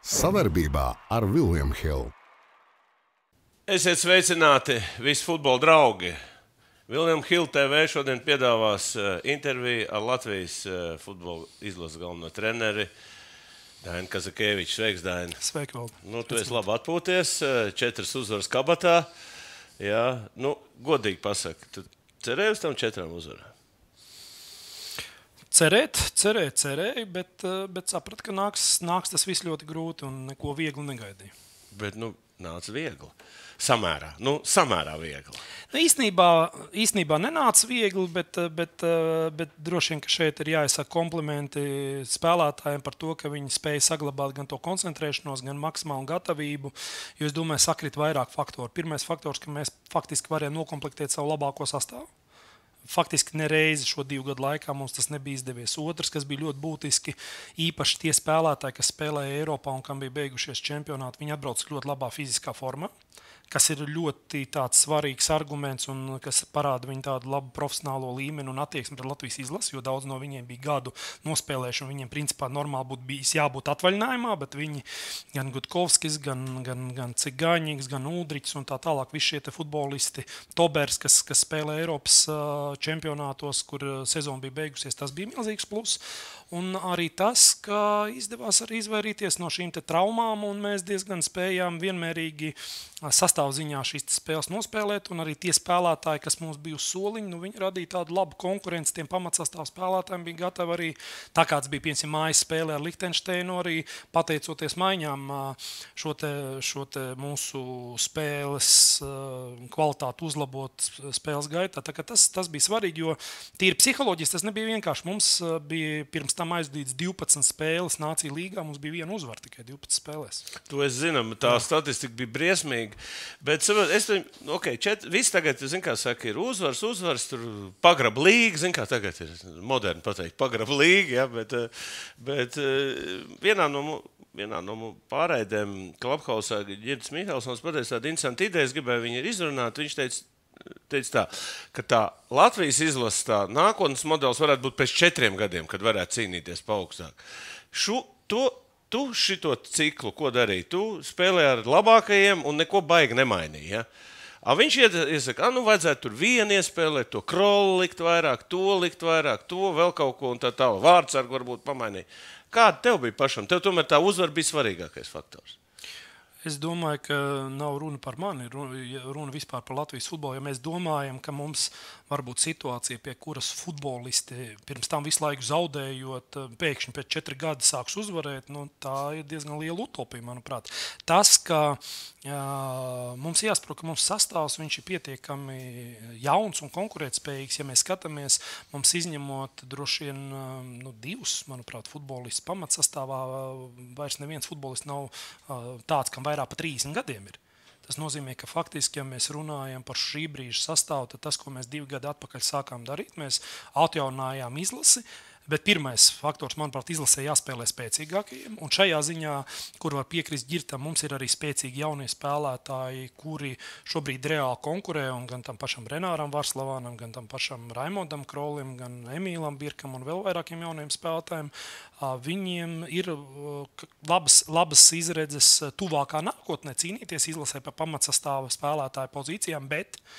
Savarbībā ar Vilniņu Hildu. Esiet sveicināti visi futbola draugi. Vilniņš Hilde TV šodien piedāvās uh, interviju ar Latvijas uh, futbola izlases galveno treneri Dainu Kazakēviču. Sveiks, Daini! Sveiki, Valdi! Nu, tu esi labi atpūties, uh, četras uzvaras kabatā. Jā, nu, godīgi pasaki, tu cerēji uz tam četrām uzvarām? Cerēt, cerēt, cerēju, bet, bet sapratu, ka nāks, nāks tas viss ļoti grūti un neko viegli negaidīju. Bet, nu, nāca viegli. Samērā, nu, samērā viegli. Nu, īsnībā, īsnībā nenāca viegli, bet, bet, bet droši vien šeit ir jāizsaka komplimenti spēlētājiem par to, ka viņi spēja saglabāt gan to koncentrēšanos, gan maksimālu gatavību. Jo es domāju, sakrit vairāk faktoru. Pirmais faktors, ka mēs faktiski varējām noklāpēt savu labāko sastāvu. Faktiski nereizi šo divu gadu laikā mums tas nebija izdevies. Otrs, kas bija ļoti būtiski, īpaši tie spēlētāji, kas spēlēja Eiropā un kam bija beigušies čempionāti, viņi atbrauc ļoti labā fiziskā formā kas ir ļoti svarīgs arguments un kas parāda viņu tādu labu profesionālo līmeni un attieksmi pret Latvijas izlasi. Jo daudz no viņiem bija gadu nospēlējuši, un viņiem principā normāli būtu bijis jābūt atvaļinājumā, bet viņi gan Gutkovskis, gan, gan, gan Cigaņģis, gan Udrichs un tā tālāk, visi šie futbolisti, Tobers, kas, kas spēlē Eiropas čempionātos, kur sezona bija beigusies, tas bija milzīgs pluss. Un arī tas, ka izdevās arī izvairīties no šīm traumām, un mēs diezgan spējām vienmērīgi sastāvziņā šīs spēles nospēlēt. Un arī tie spēlētāji, kas mums bija uz soliņa, nu, viņi radīja tādu labu konkurenci tiem pamatsastāvā spēlētājiem. Bija gatavi arī tā, kāds bija piemēram mājas spēlē ar Liechtensteinu, arī pateicoties maiņām šo, te, šo te mūsu spēles kvalitāti uzlabot spēles gaitā. Tas, tas bija svarīgi, jo tīri psiholoģiski tas nebija vienkārši. Mums bija pirms tam aizdīts 12 spēles Nācija līgā. Mums bija viena uzvara tikai 12 spēlēs. To es zinu, tā Jā. statistika bija briesmīga. Bet es tam, ok, čet, viss tagad, kā saka, ir uzvaras, uzvaras, tur pagraba līga, zin, kā tagad ir moderni pateikt, pagraba līga. Ja, bet, bet vienā no vienā no pārējiem klubhausā Girts Mihelsons pateica tādu interesantu ideju, es gribēju viņu izrunāt. Viņš teica, teica tā, ka tā Latvijas izlases tā nākotnes modelis varētu būt pēc četriem gadiem, kad varētu cīnīties pa augstāk. Šo, to, tu šo ciklu, ko darīji? Tu spēlēji ar labākajiem un neko baigi nemainīji. Ja? A viņš ka nu, vajadzētu tur vienu iespēlēt, to krolu likt vairāk, to likt vairāk, to vēl kaut ko un tā tālāk. Vārds ar varbūt pamainīja. Kāda tev bija pašam? Tev tomēr tā uzvara bija svarīgākais faktors. Es domāju, ka nav runa par mani, runa, vispār par Latvijas futbolu. Ja mēs domājam, ka mums var būt situācija, pie kuras futbolisti pirms tam visu laiku zaudējot, pēkšņi pēc četriem gadiem sāks uzvarēt, nu, tā ir diezgan liela utopija, manuprāt. Tas, ka jā, mums jāsaprot, ka mums sastāvs ir pietiekami jauns un konkurētspējīgs, ja mēs skatāmies, mums izņemot droši vien nu, divus, manuprāt, futbolistus pamatsastāvā, vairs neviens futbolists nav tāds, kam vairāk par 30 gadiem ir. Tas nozīmē, ka faktiski, ja mēs runājam par šī brīža sastāvu, tad tas, ko mēs divi gadi atpakaļ sākām darīt, mēs atjaunājām izlasi. Bet pirmais faktors, manuprāt, izlasē jāspēlē spēcīgākajiem. Un šajā ziņā, kur var piekrist Girtam, mums ir arī spēcīgi jaunie spēlētāji, kuri šobrīd reāli konkurē. Gan tam pašam Renāram Varslavānam, gan tam pašam Raimondam Krolim, gan Emīlam Birkam un vēl vairākiem jauniem spēlētājiem. Viņiem ir labas, labas izredzes tuvākā nākotnē cīnīties izlasē par pamatsastāvu spēlētāju pozīcijām, bet uh,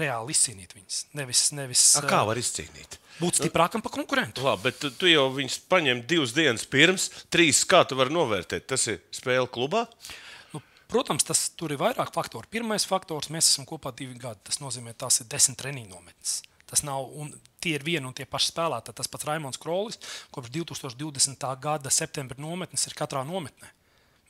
reāli izcīnīt viņus. Nevis, nevis, A, kā var izcīnīt? būt stiprākam par konkurentu. Labi, bet tu, tu jau viņus paņem divas dienas pirms, trīs. Kā tu vari novērtēt? Tas ir spēle klubā. Nu, protams, tas tur ir vairāk faktoru. Pirmais faktors, mēs esam kopā divi gadi. Tas nozīmē, tās ir desmit treniņu nometnes. Tas nav, un tie ir vieni un tie paši spēlētāji. Tas pats Raimons Krolis kopš 2020. gada septembra nometnes ir katrā nometnē.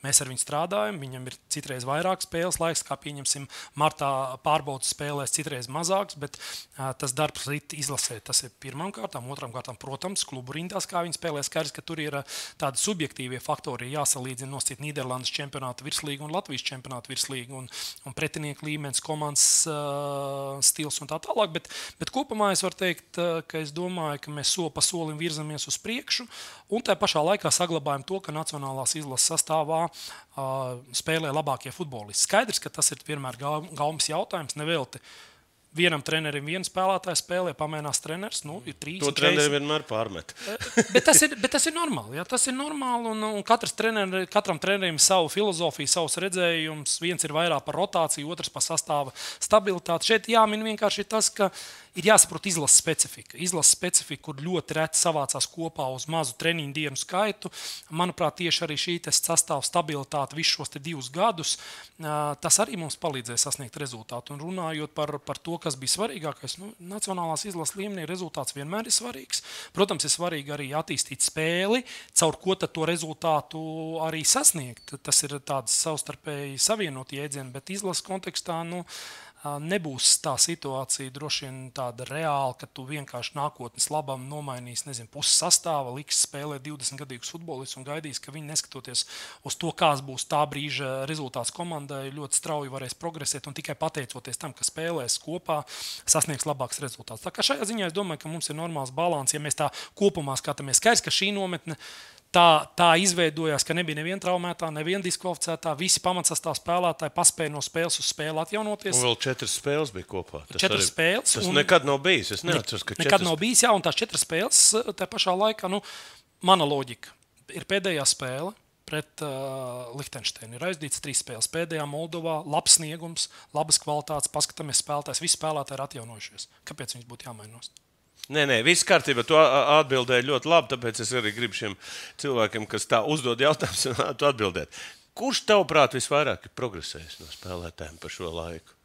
Mēs ar viņu strādājam, viņam ir citreiz vairāk spēles laiks, kā pieņemsim, martā pārbaudas spēlēs, citreiz mazāks, bet uh, tas darbs rīt izlasē. Tas ir pirmām kārtām, otrām kārtām, protams, klubu rindās, kā viņi spēlē. Skaidrs, ka tur ir uh, tādi subjektīvie faktori, jāsalīdzina nosacīt Nīderlandes čempionāta virslīgu un Latvijas čempionāta virslīgu un, un pretinieku līmenis, komandas uh, stils un tā tālāk. Bet, bet kopumā es varu teikt, uh, ka es domāju, ka mēs soli pa solim virzamies uz priekšu un tā pašā laikā saglabājam to, ka nacionālās izlases sastāvā spēlē labākie futbolisti. Skaidrs, ka tas ir vienmēr gaumas jautājums. Nevelti Vienam trenerim viena spēlētāja spēlē, pamainās treneris. Nu, ir trīs. To treneris vienmēr pārmet. bet, tas ir, bet tas ir normāli. Jā, tas ir normāli. Un, un treneri, katram trenerim ir sava filozofija, savs redzējums. Viens ir vairāk par rotāciju, otrs par sastāva stabilitāti. Šeit jāmin vienkārši tas, ka ir jāsaprot izlases specifika. Izlases specifika, kur ļoti reti savācās kopā uz mazu treniņu dienu skaitu. Manuprāt, tieši arī šī sastāvā stabilitāte visus šos divus gadus, tas arī mums palīdzēja sasniegt rezultātu. Un runājot par, par to, kas bija svarīgākais, nu, nacionālās izlases līmenī rezultāts vienmēr ir svarīgs. Protams, ir svarīgi arī attīstīt spēli, caur ko to rezultātu arī sasniegt. Tas ir tāds savstarpēji savienot jēdziens, bet izlases kontekstā. Nu, nebūs tā situācija droši vien tāda reāla, ka tu vienkārši nākotnes labam nomainīsi nezinu, pusi sastāvā, liks spēlēt 20 gadīgus futbolistus un gaidīs, ka viņi neskatoties uz to, kāds būs tā brīža rezultāts komandai, ļoti strauji varēs progresēt un tikai pateicoties tam, ka spēlēs kopā, sasniegs labāks rezultāts. Tā kā šajā ziņā es domāju, ka mums ir normāls balans, ja mēs tā kopumā skatāmies. Skaidrs, ka šī nometne tā, tā izveidojās, ka nebija neviena traumētā, neviena diskvalificētā. Visi pamatsastāvā spēlētāji paspēja no spēles uz spēli atjaunoties. Un vēl četras spēles bija kopā. Tas četras arī, spēles. Tas un... nekad nav bijis. Es neatceros, ka nekad četras... nav bijis. Jā, un tās četras spēles tā pašā laikā, nu, mana loģika ir pēdējā spēle. Pret uh, Liechtensteinu ir aizdīts trīs spēles. Pēdējā Moldovā labs sniegums, labas kvalitātes, paskatāmies spēlētājs. Visi spēlētāji ir atjaunojušies. Kāpēc viņus būtu jāmainos? Nē, nē, viss kārtībā. Tu atbildēji ļoti labi. Tāpēc es arī gribu šiem cilvēkiem, kas tā uzdod jautājumus, atbildēt. Kurš tavuprāt visvairāk ir progresējis no spēlētājiem par šo laiku?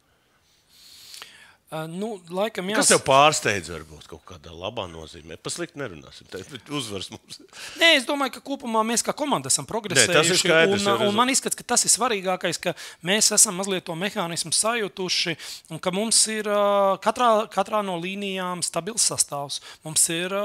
Uh, nu, laikam, jās... Kas tev pārsteidz, varbūt kaut kādā labā nozīmē? Paslikt nerunāsim, bet uzvars mums. Nē, es domāju, ka kopumā mēs kā komanda esam progresējuši. Nē, tas ir skaidrs. Un, un man izskats, ka tas ir svarīgākais, ka mēs esam mazliet to mehānismu sajutuši un ka mums ir katrā, katrā no līnijām stabils sastāvs. Mums ir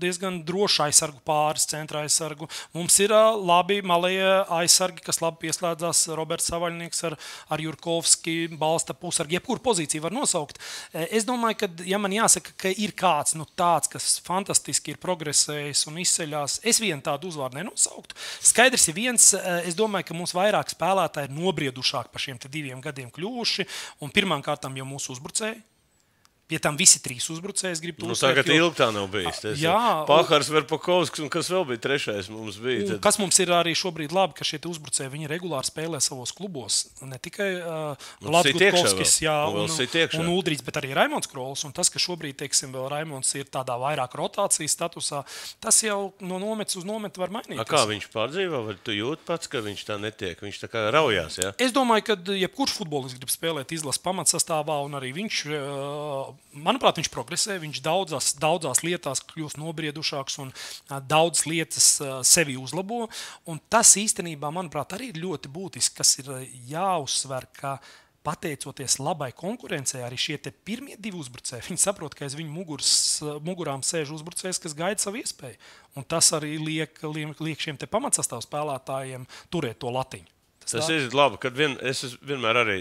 diezgan droši aizsargu pāris, centra aizsargu. Mums ir labi malējie aizsargi, kas labi pieslēdzās Roberts Savaļnieks ar, ar Jurkovski, balsta pusargi. Jebkuru pozīciju var nosaukt sākt. Eh, es domāju, ka, ja man jāsaka, ka ir kāds nu, tāds, kas fantastiski ir progresējis un izceļās, es vienu tādu uzvārdu nenosauktu. Skaidrs ir viens, eh, es domāju, ka mums vairāk spēlētāji ir nobriedušāki par šiem diviem gadiem kļuvuši. Pirmkārt, jau mūsu uzbrucēji Pie tam visi trīs uzbrucēji grib to nu, uzsvērt. Tagad jo... ilgi tā nav bijis. Tas jā, Pahars, Verpakovskis un kas vēl bija trešais mums bija. Tad... Kas mums ir arī šobrīd labi, ka šie uzbrucēji viņi regulāri spēlē savos klubos. Ne tikai uh, Latvijas jā, un, Uldrīts, bet arī Raimons Krols. Un tas, ka šobrīd, teiksim, vēl Raimons ir tādā vairāk rotācijas statusā, tas jau no nometas uz nometu var mainīties. A kā viņš pārdzīvo, vai tu jūti pats, ka viņš tā netiek? Viņš tā kā raujās. Ja? Es domāju, ka jebkurš futbolists grib spēlēt izlases pamatsastāvā, un arī viņš uh, manuprāt, viņš progresē. Viņš daudzās, daudzās lietās kļūst nobriedušāks un daudzas lietas sevi uzlabo. Un tas īstenībā, manuprāt, arī ir ļoti būtiski, kas ir jāuzsver. Pateicoties labai konkurencei, arī šie pirmie divi uzbrucēji, viņi saprot, ka aiz viņu muguras, mugurām sēž uzbrucējs, kas gaida savu iespēju. Un tas arī liek, liek, liek šiem pamatsastāvā spēlētājiem turēt to latiņu. Tas, ir labi, kad vien, es vienmēr arī,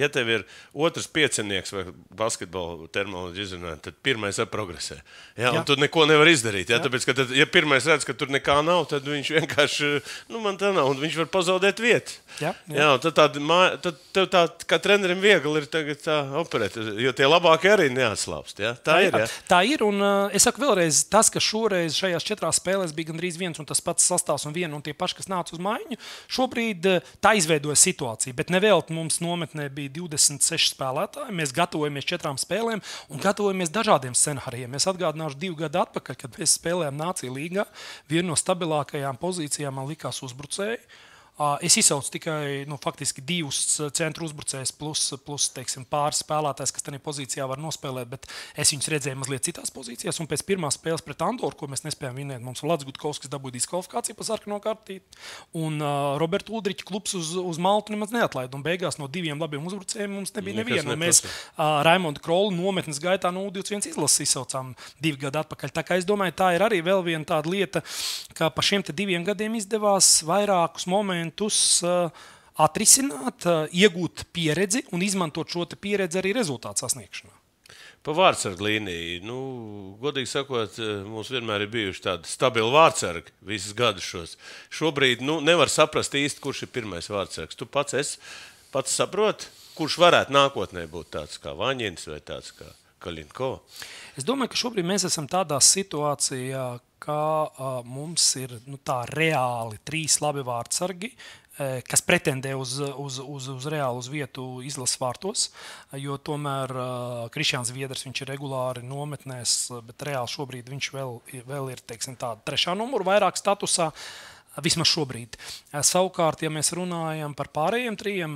ja tev ir otrs piecinieks vai basketbola terminoloģija izrunājot, tad pirmais ir progresē. Ja, jā. Tu neko nevari izdarīt. Ja, jā. tāpēc, ka tad, ja pirmais redz, ka tur nekā nav, tad viņš vienkārši, nu, man tā nav, un viņš var pazaudēt vietu. Jā, jā. jā tad, tād, tad tev tā, kā trenerim viegli ir tā operēt, jo tie labākie arī neatslāpst. Ja? Tā, tā ir. Ja? Tā ir, un es saku vēlreiz, tas, ka šoreiz šajās četrās spēlēs bija gandrīz viens un tas pats sastāvs un viena un tie paši, kas nāca uz maiņu, šobrīd šobrīd eh, tā izveidoja situāciju. Bet nevēlt mums nometnē bija 26 spēlētāji. Mēs gatavojamies četrām spēlēm un gatavojamies dažādiem scenārijiem. Es atgādināšu, divu gadu atpakaļ, kad mēs spēlējām Nāciju līgā. Viena no stabilākajām pozīcijām man likās uzbrucēji. Es izsaucu tikai nu, divus centru uzbrucējus, plus, plus teiksim, pāris spēlētājus, kas tajā pozīcijā var nospēlēt, bet es viņus redzēju mazliet citās pozīcijās. Un pēc pirmās spēles pret Andoru, ko mēs nespējām vinēt, mums Latvijas Gutkovskis dabūja diskvalifikāciju pa sarkano kartīti. Un uh, Roberts Udričs klubs uz, uz Maltu nemaz neatlaida. Un beigās no diviem labiem uzbrucējiem mums nebija neviena. Mēs uh, Raimondu Krolu nometnes gaitā no U21 izlases izsaucām divi gadi atpakaļ. Tā kā es domāju, tā ir arī vēl viena tāda lieta, ka pa šiem diviem gadiem izdevās vairākus momentus momentus uh, atrisināt, uh, iegūt pieredzi un izmantot šo pieredzi arī rezultātu sasniegšanā. Pa vārdsargu līniju. Nu, godīgi sakot, uh, mums vienmēr ir bijuši tādi stabili vārdsargi visus gadus. Šos. Šobrīd nu, nevar saprast īsti, kurš ir pirmais vārdsargs. Tu pats, es, pats saproti? kurš varētu nākotnē būt tāds kā Vaņins vai tāds kā Kalinko? Es domāju, ka šobrīd mēs esam tādā situācijā, ka mums ir nu, reāli trīs labi vārdsargi, kas pretendē uz, uz, uz, uz reālu uz vietu izlases vārtos. Jo tomēr uh, Kristians Viedrs ir regulāri nometnēs, bet reāli šobrīd viņš vēl, vēl ir teiksim, tāda trešā numura, vairāk statusā. Vismaz šobrīd. Savukārt, ja mēs runājam par pārējiem trijiem,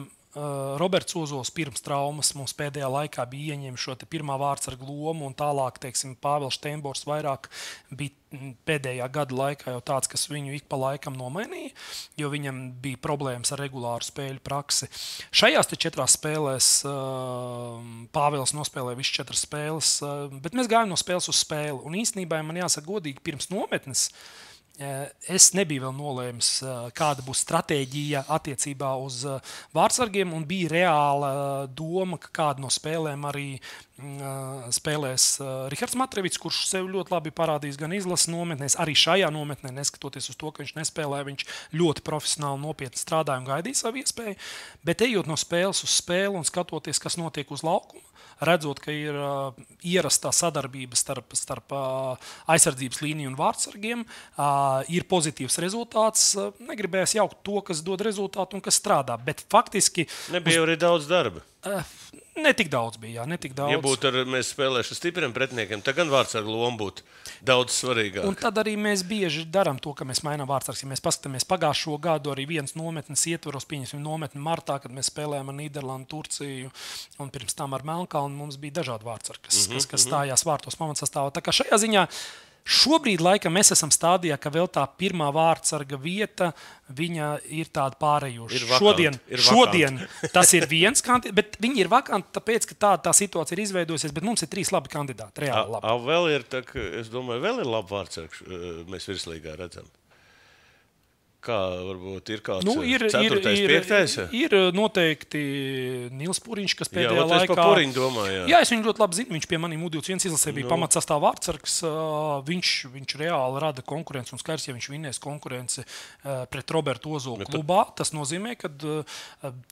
Roberts Ozols pirms traumas mums pēdējā laikā bija ieņēmis šo pirmā vārdsargu lomu, un tālāk, teiksim, Pāvils Steinbors vairāk bija mm, pēdējā gada laikā jau tāds, kas viņu ik pa laikam nomainīja, jo viņam bija problēmas ar regulāru spēļu praksi. Šajās četrās spēlēs uh, Pāvils nospēlēja visas četras spēles, uh, bet mēs gājām no spēles uz spēli. Un īstenībā man jāsaka godīgi pirms nometnes. Uh, Eh, es nebiju vēl nolēmis, eh, kāda būs stratēģija attiecībā uz eh, vārdsargiem, un bija reāla doma, ka kādu no spēlēm arī mm, spēlēs Rahards Matrevits, kurš sev ļoti labi parādījis gan izlases nometnēs, arī šajā nometnē, neskatoties uz to, ka viņš nespēlē, viņš ļoti profesionāli, nopietni strādāja un gaidīja savu iespēju. Bet ejot no spēles uz spēli un skatoties, kas notiek uz laukuma, redzot, ka ir uh, ierastā sadarbība starp, starp uh, aizsardzības līniju un vārdsargiem, uh, ir pozitīvs rezultāts. Negribēs jaukt to, kas dod rezultātu un kas strādā, bet faktiski. Nebija uz... arī daudz darba. Uh, Netik daudz bija. Jā, netik daudz. Ja būtu ar, mēs spēlējuši stipriem pretiniekiem, tad gan vārds ar lomu būtu daudz svarīgāk. Un tad arī mēs bieži darām to, ka mēs mainām vārdsargus. Ja mēs paskatāmies pagājušo gadu, arī viens nometnes ietvaros, pieņemsim, nometni martā, kad mēs spēlējām ar Nīderlandi, Turciju un pirms tam ar Melnkalnu. Mums bija dažādi vārdsargi, kas, mm -hmm, kas, kas mhm. stājās vārtos pamatsastāvā. Tā kā šajā ziņā Šobrīd laikam mēs esam stadijā, ka vēl tā pirmā vārdsarga vieta ir tāda pārējoša. Ir vakant, šodien, ir šodien tas ir viens kandidāts, bet viņi ir vakanti, tāpēc, ka tā, tā situācija ir izveidojusies. Bet mums ir trīs labi kandidāti. Reāli labi. A, a, vēl ir, tā, es domāju, vēl ir labi vārdsargs. Mēs virslīgā redzam. Kā varbūt ir kāds nu, ir, 4. ir, 5. Ir, ir noteikti Nils Pūriņš, kas pēdējā jā, laikā. Domāju, jā. jā, es viņu ļoti labi zinu. Viņš pie maniem U21 izlasē bija nu. pamatsastāvā vārdsargs. Viņš, viņš reāli rada konkurenci un skaidrs, ja viņš vinnēs konkurenci pret Robertu Ozolu klubā, tas nozīmē, ka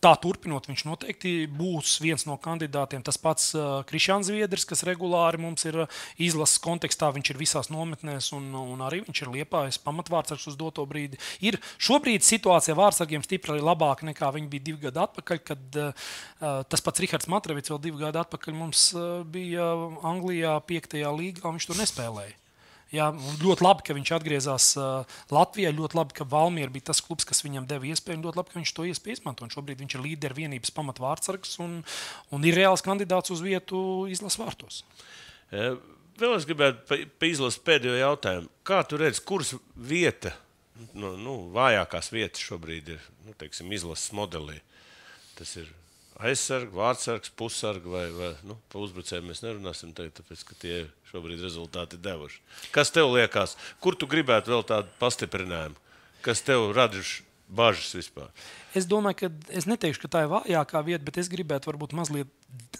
tā turpinot, viņš noteikti būs viens no kandidātiem. Tas pats Krišāns Zviedrs, kas regulāri mums ir izlases kontekstā, viņš ir visās nometnēs un, un arī viņš ir liepājis pamatvārdsargs uz doto brīdi. Ir Šobrīd situācija vārdsargiem stipri labāka nekā viņa bija divi gadi atpakaļ, kad uh, tas pats Rahards Matrevits vēl divi gadi atpakaļ mums uh, bija Anglijā, piektajā līgā, un viņš tur nespēlēja. Jā, ļoti labi, ka viņš atgriezās uh, Latvijā. Ļoti labi, ka Valmiera bija tas klubs, kas viņam deva iespēju. Ļoti labi, ka viņš to iespēju izmanto. Šobrīd viņš ir līderis vienības pamatvārdsargs un, un ir reāls kandidāts uz vietu izlases vārtos. Vēl es gribētu izlasīt pēdējo jautājumu. Kā tu redzi, kuras vieta nu, nu, vājākās vietas šobrīd ir nu, teiksim, izlases modelī. Tas ir aizsargs, vārdsargs, pussargs vai, vai nu, par uzbrucējiem mēs nerunāsim, tagad, tāpēc ka tie šobrīd rezultāti devuši. Kas tev liekas, kur tu gribētu vēl tādu pastiprinājumu? Kas tev radījuši bažas vispār? Es domāju, ka es neteikšu, ka tā ir vājākā vieta, bet es gribētu varbūt mazliet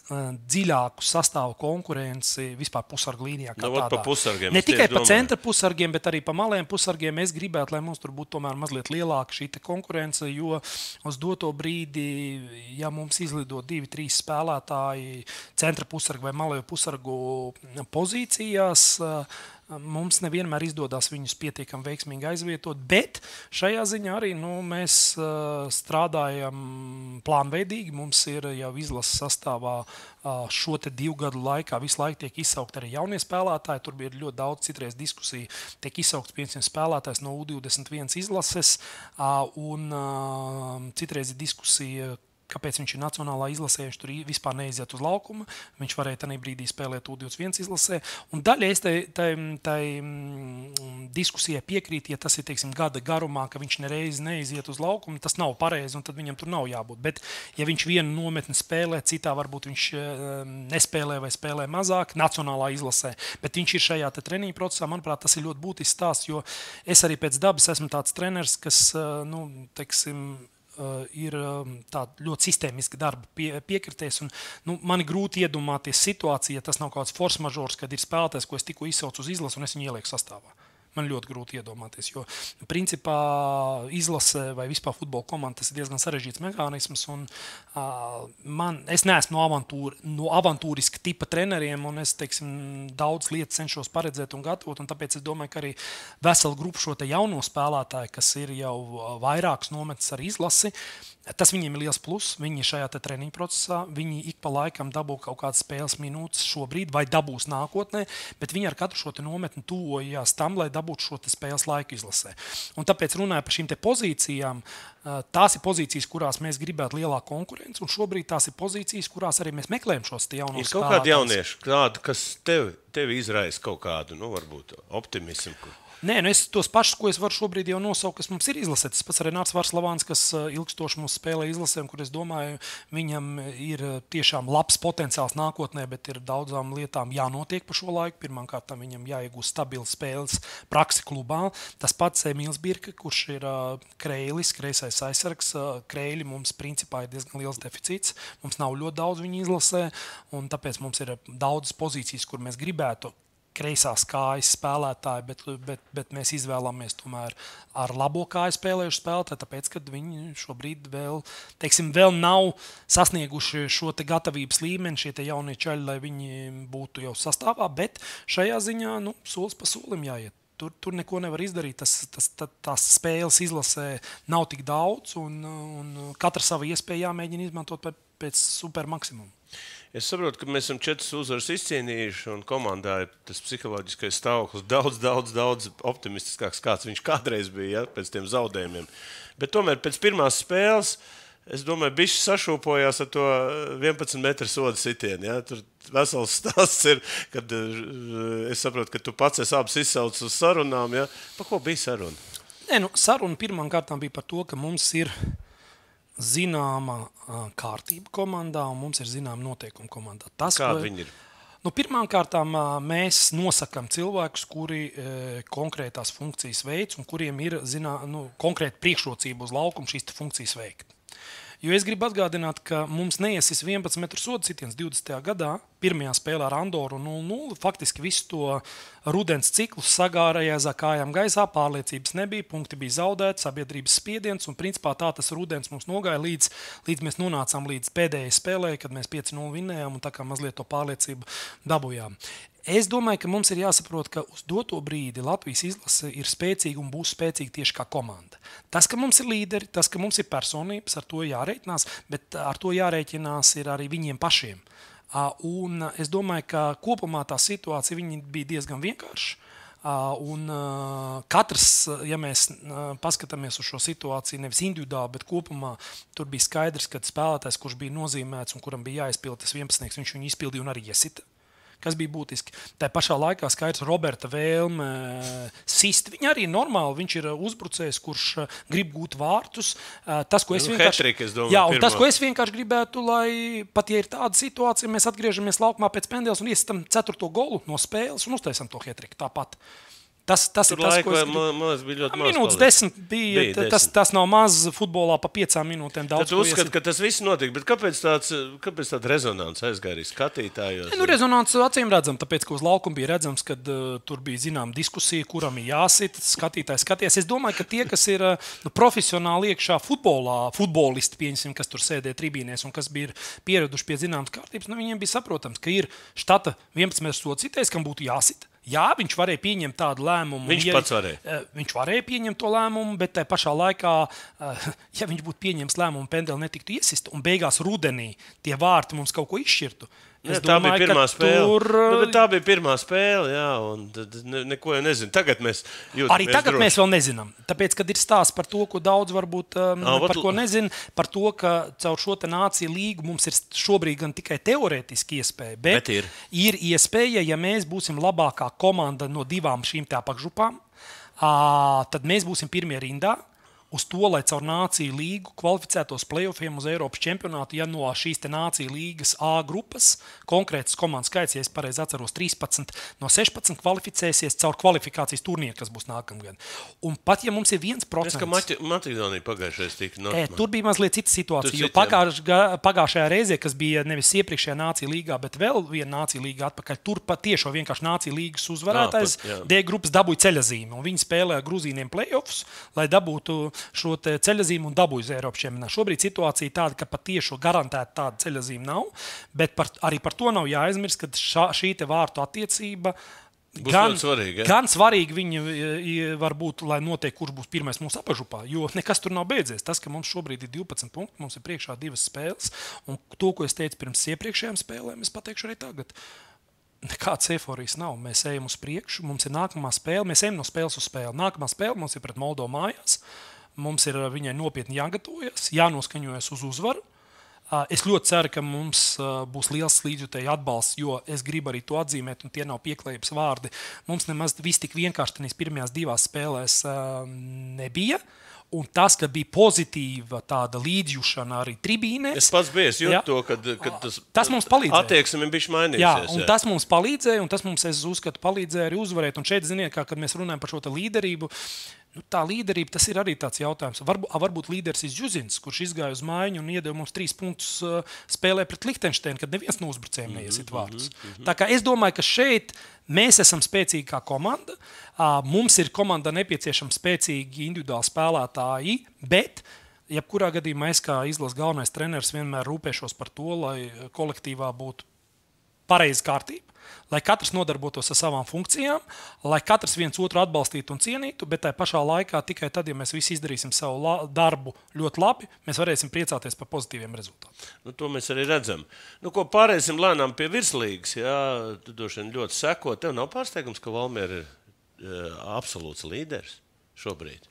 dziļāku sastāvu konkurenci vispār pusargu līnijā. Nu, pusargiem, ne tikai pa centra pusargiem, bet arī pa maliem pusargiem. Es gribētu, lai mums tur būtu tomēr mazliet lielāka šī konkurence, jo uz doto brīdi, ja mums izlido divi, trīs spēlētāji centra pusargu vai malēju pusargu pozīcijās, Mums nevienmēr izdodas viņus pietiekami veiksmīgi aizvietot, bet šajā ziņā arī nu, mēs strādājam plānveidīgi. Mums ir jau izlases sastāvā šo divu gadu laikā visu laiku tiek izsaukti arī jaunie spēlētāji. Tur bija ļoti daudz citreiz diskusiju. Tiek izsaukts pieciem spēlētājs no U21 izlases, un citreiz ir diskusija kāpēc viņš ir nacionālā izlasē, viņš tur vispār neiziet uz laukuma. Viņš varēja tajā brīdī spēlēt U21 izlasē. Un daļai es tai, tai, tai mm, diskusijai piekrītu, ja tas ir teiksim, gada garumā, ka viņš nereiz neiziet uz laukuma, tas nav pareizi, un tad viņam tur nav jābūt. Bet, ja viņš vienu nometni spēlē, citā varbūt viņš ehm, nespēlē vai spēlē mazāk, nacionālā izlasē, bet viņš ir šajā treniņa procesā, manuprāt, tas ir ļoti būtisks stāsts, jo es arī pēc dabas esmu tāds treneris, kas, eh, nu, teiksim, ir um, ļoti sistēmiski darba pie, piekritējis. Un, nu, man ir grūti iedomāties situāciju, ja tas nav kaut kāds force mažors, kad ir spēlētājs, ko es tikko izsaucu uz izlasu un es viņu ielieku sastāvā. Man ļoti grūti iedomāties. Jo, principā, izlase vai vispār futbola komanda tas ir diezgan sarežģīts mehānisms. Un, uh, man, es neesmu no, avantūra, no avantūriska tipa treneriem, un es teiksim, daudz lietas cenšos paredzēt un gatavot. Un tāpēc es domāju, ka arī vesela grupa šo jauno spēlētāju, kas ir jau vairākus nometnes ar izlasi, Tas viņiem ir liels pluss. Viņi šajā treniņu procesā, viņi ik pa laikam dabū kaut kādas spēles minūtes šobrīd, vai dabūs nākotnē, bet viņi ar katru šo nometni tuvojās tam, lai dabūtu šo spēles laiku izlasē. Un tāpēc runājot par šīm pozīcijām, tās ir pozīcijas, kurās mēs gribētu lielāku konkurenci, un šobrīd tās ir pozīcijas, kurās arī mēs meklējam šos jaunus. Ir kaut kādi jaunieši, kādi, kas tevi, tevi izraisa kaut kādu, nu, varbūt optimismu. Kur... Nē, nu es tos pašus, ko es varu šobrīd jau nosaukt, kas mums ir izlasīts. Tas pats arī Nācis Vārslavāns, kas ilgstoši mums spēlē izlasēm, kur es domāju, viņam ir tiešām labs potenciāls nākotnē, bet ir daudzām lietām jānotiek pa šo laiku. Pirmkārt, viņam jāiegūst stabila spēles praksi klubā. Tas pats Emīls Birka, kurš ir krēlis, kreisais aizsargs. Krēļi mums principā ir diezgan liels deficīts. Mums nav ļoti daudz viņu izlasē, un tāpēc mums ir daudzas pozīcijas, kur mēs gribētu kreisās kājas spēlētāji, bet, bet, bet mēs izvēlamies tomēr ar labo kāju spēlējušu spēlētāju, tāpēc, ka viņi šobrīd vēl, teiksim, vēl nav sasnieguši šo gatavības līmeni, šie jaunie čaļi, lai viņi būtu jau sastāvā. Bet šajā ziņā nu, solis pa solim jāiet. Tur, tur neko nevar izdarīt. Tas, tas, tas, tās spēles izlasē nav tik daudz, un, un katra sava iespēja jāmēģina izmantot pēc supermaksimuma. Es saprotu, ka mēs esam četras uzvaras izcīnījuši, un komandā ir tas psiholoģiskais stāvoklis daudz, daudz, daudz optimistiskāks, kāds viņš kādreiz bija ja, pēc tam zaudējumiem. Bet tomēr pēc pirmās spēles. Es domāju, ka viņš sašūpojās ar to 11 metru sodu sitienu. Ja? Tur vesels stāsts ir, kad eh, es saprotu, ka tu pats esi abas izsaucis uz sarunām. Ja? Par ko bija saruna? Nē, nu, saruna pirmām kārtām bija par to, ka mums ir zināma kārtība komandā un mums ir zināma noteikuma komandā. Tas, Kāda ko, viņi ir? Nu, Pirmkārt, mēs nosakām cilvēkus, kuri e, konkrētās funkcijas veids un kuriem ir zinā, nu, konkrēta priekšrocība uz laukuma šīs funkcijas veikt. Jo es gribu atgādināt, ka mums neiesis 11 metru sodu sitiens 20. gadā, pirmajā spēlē ar Andoru 0-0. Faktiski visu to rudens ciklu sagārāja aiz kājām gaisā, pārliecības nebija, punkti bija zaudēti, sabiedrības spiediens. Un principā tā tas rudens mums nogāja līdz, līdz mēs nonācām līdz pēdējai spēlē, kad mēs 5-0 vinnējām un tā kā mazliet to pārliecību dabūjām. Es domāju, ka mums ir jāsaprot, ka uz doto brīdi Latvijas izlase ir spēcīga un būs spēcīga tieši kā komanda. Tas, ka mums ir līderi, tas, ka mums ir personības, ar to jārēķinās, bet ar to jārēķinās arī viņiem pašiem. Un es domāju, ka kopumā tā situācija bija diezgan vienkārša. Un katrs, ja mēs paskatāmies uz šo situāciju, nevis individuāli, bet kopumā, tur bija skaidrs, ka spēlētājs, kurš bija nozīmēts un kuram bija jāizpild tas 11, viņš viņu izpildīja un arī iesita kas bija būtiski. Tā pašā laikā skaidrs, Roberta vēlme eh, sist. Viņa arī normāli, viņš ir uzbrucējs, kurš eh, grib gūt vārtus. Eh, tas, ko es nu, vienkārši, Hetrik, es domāju, jā, tas, ko es vienkārši gribētu, lai pat ja ir tāda situācija, mēs atgriežamies laukumā pēc pendēles un iestam ceturto golu no spēles un uztaisam to Hetriku tāpat. Tas, tas Tur ir tas, laika, es gribu... man, bija ļoti maz. Minūtes desmit bija. bija tas, desmit. tas nav maz futbolā pa piecām minūtēm. Daudz, Tad uzskat, ka tas viss notika, bet kāpēc tāds, kāpēc tāds rezonants aizgāja arī skatītājos? Ja, nu, rezonants acīm redzam, tāpēc, ka uz laukuma bija redzams, ka uh, tur bija zinām diskusija, kuram ir jāsit. Skatītājs skaties. Es domāju, ka tie, kas ir uh, nu, profesionāli iekšā futbolā, futbolisti, pieņemsim, kas tur sēdēja tribīnēs un kas bija pieraduši pie zināmas kārtības, nu, viņiem bija saprotams, ka ir štata 11 metru societais, kam būtu jāsit. Jā, viņš varēja pieņemt tādu lēmumu. Viņš ja, pats varēja. Eh, viņš varēja pieņemt to lēmumu, bet tajā pašā laikā, eh, ja viņš būtu pieņēmis lēmumu, pendeli netiktu iesist, un beigās rudenī tie vārti mums kaut ko izšķirtu. Jā, tā domāju, bija pirmā spēle. Tur... Nu, tā bija pirmā spēle, jā, un tad ne, neko jau nezinu. Tagad mēs jūtamies. Arī tagad droši. mēs vēl nezinām. Tāpēc, kad ir stāsts par to, ko daudz varbūt um, Nā, par ko nezina, par to, ka caur šo nāciju līgu mums ir šobrīd gan tikai teorētiski iespēja, bet, bet ir. ir iespēja, ja mēs būsim labākā komanda no divām šīm apakšgrupām, tad mēs būsim pirmie rindā. Uz to, lai caur Nāciju līgu kvalificētos playoffiem uz Eiropas čempionātu, ja no šīs Nāciju līgas A grupas konkrētas komandas skaits, ja es pareizi atceros, 13 no 16 kvalificēsies caur kvalifikācijas turnīru, kas būs nākamgad. Un pat ja mums ir viens procents, Maķi- Maķedonija pagājušajā tika E, normāli. tur bija mazliet cita situācija. Jo ga- pagājušajā reizē, kas bija nevis iepriekšējā Nācija līgā, bet vēl viena Nācija līga atpakaļ, tur patiešām vienkārši Nācija līgas uzvarētājs pat. D grupas dabūja ceļazīmi. un Viņi spēlēja Grūzīniem playoffs, lai dabūtu šo ceļazīmi un dabūja uz Eiropas čempionātu. Šobrīd situācija ir tāda, ka patiešām garantēta tāda ceļazīme nav, bet par, arī par to nav jāaizmirst, ka šā, šī vārtu attiecība. Būs ļoti svarīga, ja? gan svarīgi viņi var būt, lai notiek, kurš būs pirmais mūsu apakšupā. Jo nekas tur nav beidzies. Tas, ka mums šobrīd ir 12 punkti, mums ir priekšā divas spēles. Un to, ko es teicu pirms iepriekšējām spēlēm, es pateikšu arī tagad. Nekādas eifórijas nav. Mēs ejam uz priekšu, mums ir nākamā spēle, mēs ejam no spēles uz spēli. Nākamā spēle mums ir pret Moldovu mājās. Mums ir uh, viņai nopietni jāgatavojas, jānoskaņojas uz uzvaru. Uh, Es ļoti ceru, ka mums uh, būs liels līdzjutēju atbalsts, jo es gribu arī to atzīmēt, un tie nav pieklājības vārdi. Mums nemaz viss tik vienkārši tajās pirmajās divās spēlēs uh, nebija. Un tas, ka bija pozitīva tāda līdzjūšana arī tribīnēs, Es pats biju, es Jā. jūtu to, kad, kad tas, Tas mums palīdzēja. Attieksme bija Jā, mainījusies. un tas mums palīdzēja, un tas mums, es uzskatu, palīdzēja arī uzvarēt. Un šeit, ziniet, kā, kad mēs runājam par šo līderību, nu, tā līderība tas ir arī tāds jautājums. Varbūt, varbūt līderis ir Zuzins, kurš izgāja uz mājiņu un iedeva mums trīs punktus uh, spēlē pret Liechtensteinu, kad neviens no uzbrucējiem neiesit vārdus. Tā kā es domāju, ka šeit mēs esam spēcīgi kā komanda. Mums ir komandā nepieciešami spēcīgi individuāli spēlētāji, bet jebkurā gadījumā es kā izlases galvenais treneris vienmēr rūpēšos par to, lai kolektīvā būtu pareiza kārtība. Lai katrs nodarbotos ar savām funkcijām, lai katrs viens otru atbalstītu un cienītu, bet tajā pašā laikā tikai tad, ja mēs visi izdarīsim savu darbu ļoti labi, mēs varēsim priecāties par pozitīviem rezultātiem. Nu, to mēs arī redzam. Nu, ko pārēsim lēnām pie virslīgas. Jā, tu droši vien ļoti seko. Tev nav pārsteigums, ka Valmiera ir uh, absolūts līderis šobrīd.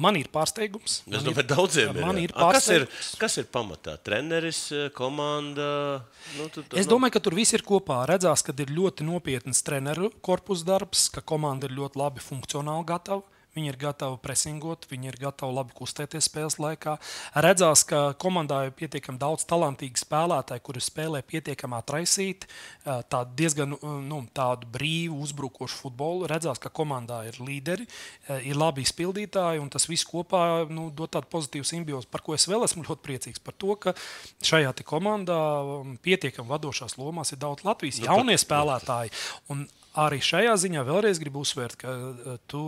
Man ir pārsteigums. Es man domāju, daudziem ir. Ir A, kas, ir kas ir pamatā? Treneris, eh, komanda. Nu, tu, tu, Es domāju, ka tur viss ir kopā. Redzās, ka ir ļoti nopietns treneru korpusu darbs, ka komanda ir ļoti labi funkcionāli gatava. Viņi ir gatavi presingot, viņi ir gatavi labi kustēties spēles laikā. Redzās, ka komandā ir pietiekami daudz talantīgu spēlētāju, kuri spēlē pietiekami atraisīti, tādu diezgan nu, tādu brīvu, uzbrukošu futbolu. Redzās, ka komandā ir līderi, ir labi izpildītāji, un tas viss kopā nu, dod tādu pozitīvu simbiozi, par ko es vēl esmu ļoti priecīgs. Par to, ka šajā komandā pietiekami vadošās lomās ir daudz Latvijas jaunie spēlētāji. Un Arī šajā ziņā vēlreiz gribu uzsvērt, ka uh, tu,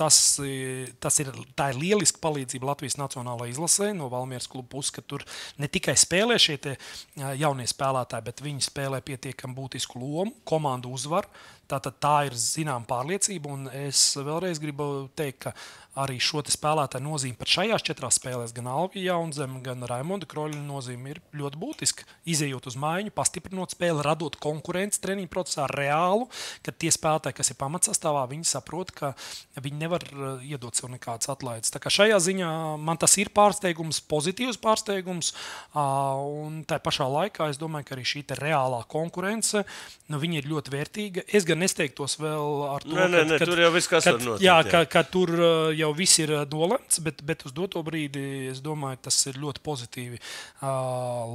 tas, i- tas ir, ir lieliska palīdzība Latvijas Nacionālajai izlasē no Valmieras kluba puses, ka tur ne tikai spēlē šie te, uh, jaunie spēlētāji, bet viņi spēlē pietiekami būtisku lomu, komandu uzvaru. Tātad tā ir zināma pārliecība, un es vēlreiz gribu teikt, ka arī šo spēlētāju nozīme pat šajās četrās spēlēs, gan Alvija Jaunzeme, gan Raimonda Kroļa nozīme ir ļoti būtiska. Izejot uz mājiņu, pastiprinot spēli, radot konkurenci treniņu procesā reālu, kad tie spēlētāji, kas ir pamatsastāvā, viņi saprot, ka viņi nevar uh, iedot sev nekādas atlaides. Tā kā šajā ziņā man tas ir pārsteigums, pozitīvs pārsteigums, un tā pašā laikā es domāju, ka arī šī reālā konkurence nu, ir ļoti vērtīga. Es gan nesteigtos vēl ar to, Nē, nē, nē, tur jau viss, kas kad, var notikt, Jā, jā. ka, ka tur uh, jau viss ir uh, nolemts, bet, bet uz doto brīdi es domāju, tas ir ļoti pozitīvi uh,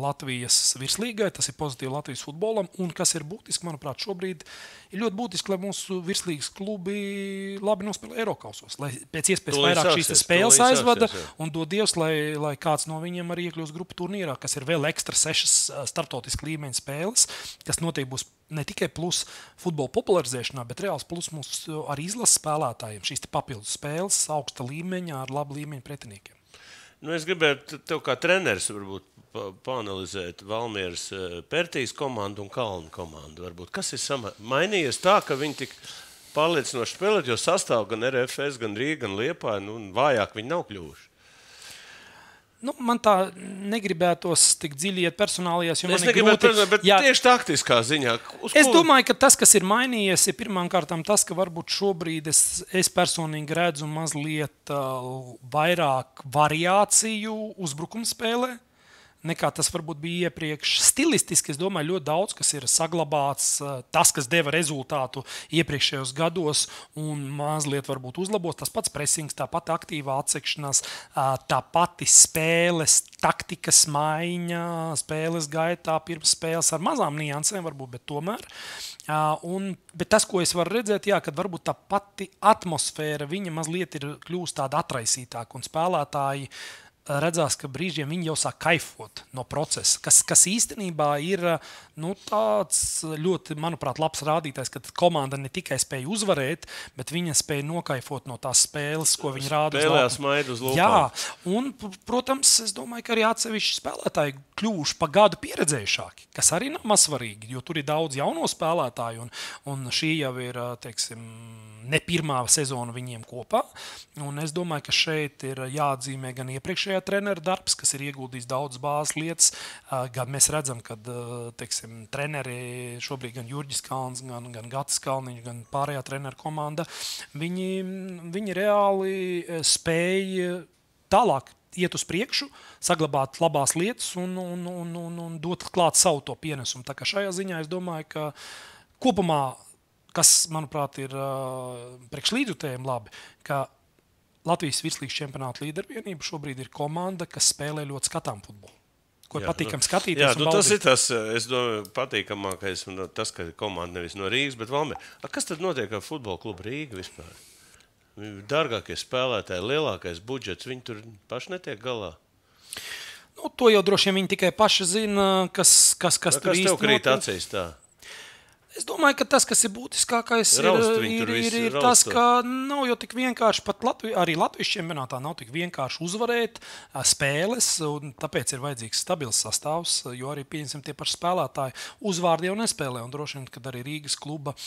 Latvijas virslīgai, tas ir pozitīvi Latvijas futbolam. Un kas ir būtiski, manuprāt, šobrīd ir ļoti būtiski, lai mūsu virslīgas klubi labi nospēlē Eiropausos, lai pēc iespējas Tūlīt vairāk šīs sāksies, spēles tūlīt aizvada. sāksies, jā. Un dod Dievs, lai, lai kāds no viņiem arī iekļūst grupu turnīrā, kas ir vēl ekstra sešas ā, starptautiskā līmeņa spēles, kas noteikti būs ne tikai plus futbola popularizēšanā, bet reāls plus mūsu arī izlases spēlētājiem. Šīs papildus spēles, augsta līmeņa, ar labu līmeņu pretiniekiem. Nu, es gribētu tev kā treneris varbūt pa- paanalizēt Valmieras eh, Pērtīs komandu un Kalnu komandu. Varbūt. Kas ir sama... mainījies tā, ka viņi tik pārliecinoši spēlēt, jo sastāv gan RFS, gan Rīga, gan Liepā, nu, un vājāk viņi nav kļuvuši. Nu, man tā negribētos tik dziļi iet personālajās, jo man Es ir negribētu grūti- pateikt, bet Jā, tieši taktiskā ziņā. Es domāju, ka tas, kas ir mainījies, ir pirmkārt tas, ka varbūt šobrīd es, es personīgi redzu mazliet uh, vairāk variāciju uzbrukuma spēlē. Nekā tas varbūt bija iepriekš. Stilistiski, es domāju, ļoti daudz kas ir saglabāts, uh, tas, kas deva rezultātu iepriekšējos gados, un mazliet varbūt uzlabos. Tas pats pressings, tā pati aktīvā atsekšanās, uh, tā pati spēles, taktikas maiņa, spēles gaitā, pirms spēles ar mazām niansēm, varbūt, bet tomēr. Uh, un, bet tas, ko es varu redzēt, jā, kad varbūt tā pati atmosfēra viņa mazliet ir kļūst tāda atraisītāka, un spēlētāji uh, redzās, ka brīžiem viņi jau sāk kaifot no procesa, kas, kas īstenībā ir nu, tāds ļoti, manuprāt, labs rādītājs, ka komanda ne tikai spēja uzvarēt, bet viņa spēja nokaifot no tās spēles, ko viņi rāda. uz Spēlē laukuma. smaidu uz lūpām. Jā, un, protams, es domāju, ka arī atsevišķi spēlētāji kļuvuši pa gadu pieredzējušāki, kas arī nav mazsvarīgi, jo tur ir daudz jauno spēlētāju, un, un šī jau ir, teiksim, ne pirmā sezona viņiem kopā. Un es domāju, ka šeit ir jāatzīmē gan iepriekšējā treneru darbs, kas ir ieguldījis daudz bāzes lietas, gan mēs redzam, ka teiksim, treneri šobrīd gan Jurģis Kalns, gan, gan Gatis Kalniņš, gan pārējā treneru komanda, viņi, viņi reāli spēja tālāk iet uz priekšu, saglabāt labās lietas un, un, un, un, un dot klāt savu to pienesumu. Tā kā šajā ziņā es domāju, ka kopumā, kas manuprāt ir priekšlīdzutējiem labi, ka Latvijas virslīgas čempionāta līdervienība šobrīd ir komanda, kas spēlē ļoti skatām futbolu. Ko ir patīkami skatīties. Jā, nu, tas ir tas, es domāju, patīkamākais. un Tas, ka komanda nevis no Rīgas, bet Valmē. Kas tad notiek ar futbola klubu Rīgā vispār? Dārgākie spēlētāji, lielākais budžets, viņi tur paši netiek galā. Nu, to jau droši vien viņi tikai paši zina, kas, kas, kas, Kas, tur kas tev krīt acīs? Es domāju, ka tas, kas ir būtiskākais, ir, ir, ir, ir tas, ka nav jau tik vienkārši pat Latvi, arī Latvijas čempionātā nav tik vienkārši uzvarēt spēles, un tāpēc ir vajadzīgs stabils sastāvs, jo arī pieņemsim tie paši spēlētāji uzvārdi jau nespēlē, un droši vien, kad arī Rīgas kluba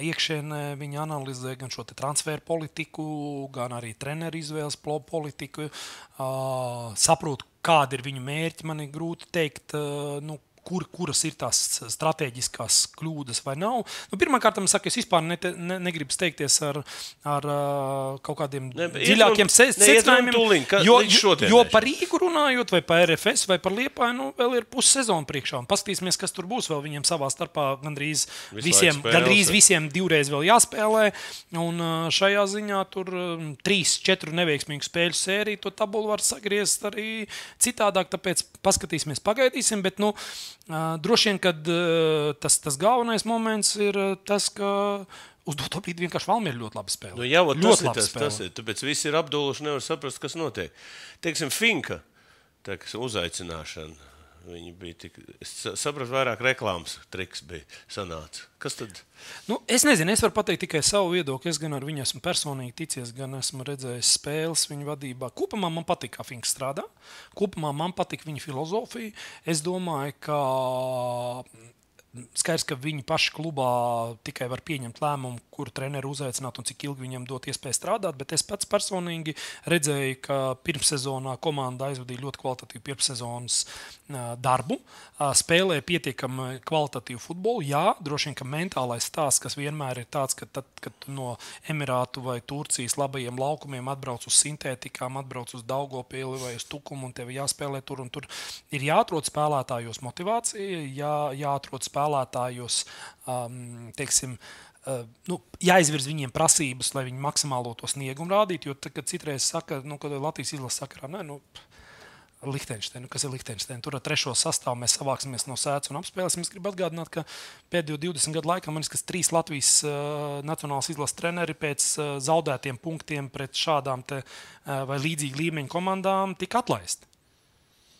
iekšēnē viņi analizē gan šo te transferu politiku, gan arī treneru izvēles politiku, saprot, kādi ir viņu mērķi, man ir grūti teikt, ā, nu, kur, kuras ir tās strateģiskās kļūdas vai nav. Nu, Pirmkārt, es saku, es vispār ne, ne, negribu steigties ar, ar kaut kādiem Ne, dziļākiem secinājumiem. Jo, jo, jo par Rīgu runājot, vai par RFS, vai par Liepāju, nu, vēl ir pussezona priekšā. Paskatīsimies, kas tur būs. Vēl viņiem savā starpā gandrīz Visu visiem, gandrīz visiem divreiz vēl jāspēlē. Un šajā ziņā tur trīs, četru neveiksmīgu spēļu sēriju, to tabulu var sagriezt arī citādāk. Tāpēc paskatīsimies, pagaidīsim. Bet, nu, uh, droši vien, kad uh, tas, tas galvenais moments ir tas, ka uz doto brīdi vienkārši Valmiera ļoti labi spēlē. Nu, jā, tas ļoti labi tas, spēlē. tas ir. Tāpēc visi ir apduluši, nevar saprast, kas notiek. Teiksim, Finka tā, kas uzaicināšana. Viņi bija tik. Es sa- sapratu, vairāk reklāmas triks bija sanācis. Kas tad? Nu, es nezinu, es varu pateikt tikai savu viedokli. Es gan ar viņu esmu personīgi ticies, gan esmu redzējis spēles viņa vadībā. Kopumā man patīk, kā viņš strādā. Kopumā man patīk viņa filozofija. Es domāju, ka skaidrs, ka viņi paši klubā tikai var pieņemt lēmumu, kuru treneru uzaicināt un cik ilgi viņam dot iespēju strādāt. Bet es pats personīgi redzēju, ka pirmssezonā komanda aizvadīja ļoti kvalitatīvu pirmssezonas darbu, spēlēja pietiekami kvalitatīvu futbolu. Jā, droši vien, ka mentālais stāsts, kas vienmēr ir tāds, ka tad, kad no Emirātu vai Turcijas labajiem laukumiem atbrauc uz sintētikām, atbrauc uz Daugopili vai uz Tukumu un tev jāspēlē tur un tur, ir jāatrod spēlētājos motivācija, jā, jāatrod spēlētājos, um, teiksim, Uh, nu, jāizvirz viņiem prasības, lai viņi maksimālo to sniegumu rādītu. Jo tad, kad citreiz saka, nu, kad Latvijas izlases sakarā, ne, nu, Liechtensteina, nu, kas ir Liechtensteina. Tur ar trešo sastāvu mēs savāksimies no sēdes un apspēlēsim. Es gribu atgādināt, ka pēdējo 20 gadu laikā man ir trīs Latvijas uh, nacionālās izlases treneri pēc uh, zaudētiem punktiem pret šādām te, uh, vai līdzīgu līmeņu komandām tika atlaisti.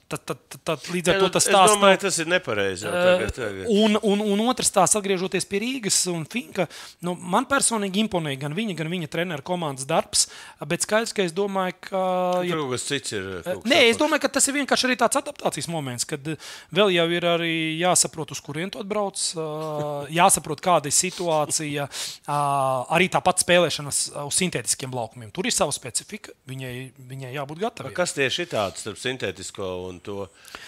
Tad, tad, tad, tad līdz ar to tas es stāsts domāju, tas ir nepareizi. Tagad, tagad. Un, un, un otrs tās, atgriežoties pie Rīgas un Finka, nu, man personīgi imponēja gan viņa, gan viņa treneru komandas darbs. Bet skaidrs, ka es domāju, ka. Tur kaut kas cits ir. kas Nē, es domāju, ka tas ir vienkārši arī tāds adaptācijas moments, kad eh, vēl jau ir arī jāsaprot, uz kurien tu atbrauc, eh, jāsaprot, kāda ir situācija. eh, Arī tāpat spēlēšanas uz sintētiskiem laukumiem. Tur ir sava specifika, viņai, viņai jābūt gatavai. Kas tieši tāds starp sintētisko un un to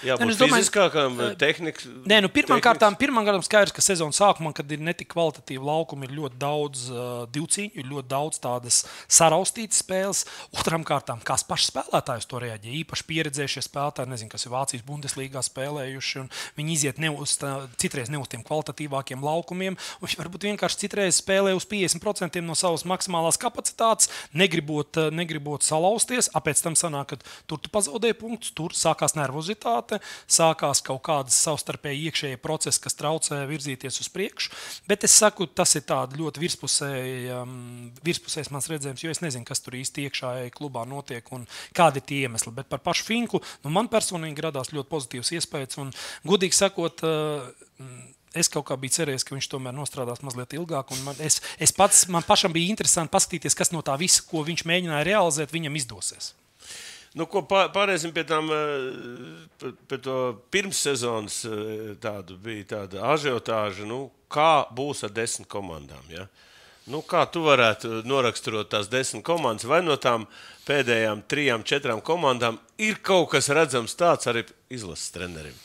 jābūt Nē, nu, es domāju, fiziskākam, tehnikas. Nē, nu, pirmkārt, pirmkārt, skaidrs, ka sezonas sākumā, kad ir netik kvalitatīvi laukumi, ir ļoti daudz uh, divcīņu, ir ļoti daudz tādas saraustītas spēles. Otram kārtām, kā paši spēlētāji to reaģē, īpaši pieredzējušie spēlētāji, nezinu, kas ir Vācijas Bundeslīgā spēlējuši, un viņi iziet ne uz, tā, citreiz ne uz tiem kvalitatīvākiem laukumiem, un viņi varbūt vienkārši citreiz spēlē uz 50% no savas maksimālās kapacitātes, negribot, negribot salauzties, apēc tam sanāk, ka tur tu pazaudēji punktus, tur sākās nervozitāte, sākās kaut kādas savstarpēji iekšējie procesi, kas traucē virzīties uz priekšu. Bet es saku, tas ir ļoti virspusēji, um, virspusējs mans redzējums, jo es nezinu, kas tur īsti iekšā klubā notiek un kādi ir tie iemesli. Bet par pašu Finku nu, man personīgi radās ļoti pozitīvs iespējas. Un, godīgi sakot, uh, es kaut kā biju cerējis, ka viņš tomēr nostrādās mazliet ilgāk. Man, es, es pats, man pašam bija interesanti paskatīties, kas no tā visa, ko viņš mēģināja realizēt, viņam izdosies. Nu, ko pāriesim pie tām, pie to pirmssezonas tādu bija tāda ažiotāža, nu, kā būs ar desmit komandām. Ja? Nu, kā tu varētu noraksturot tās desmit komandas, vai no tām pēdējām trijām, četrām komandām ir kaut kas redzams tāds arī izlases trenerim?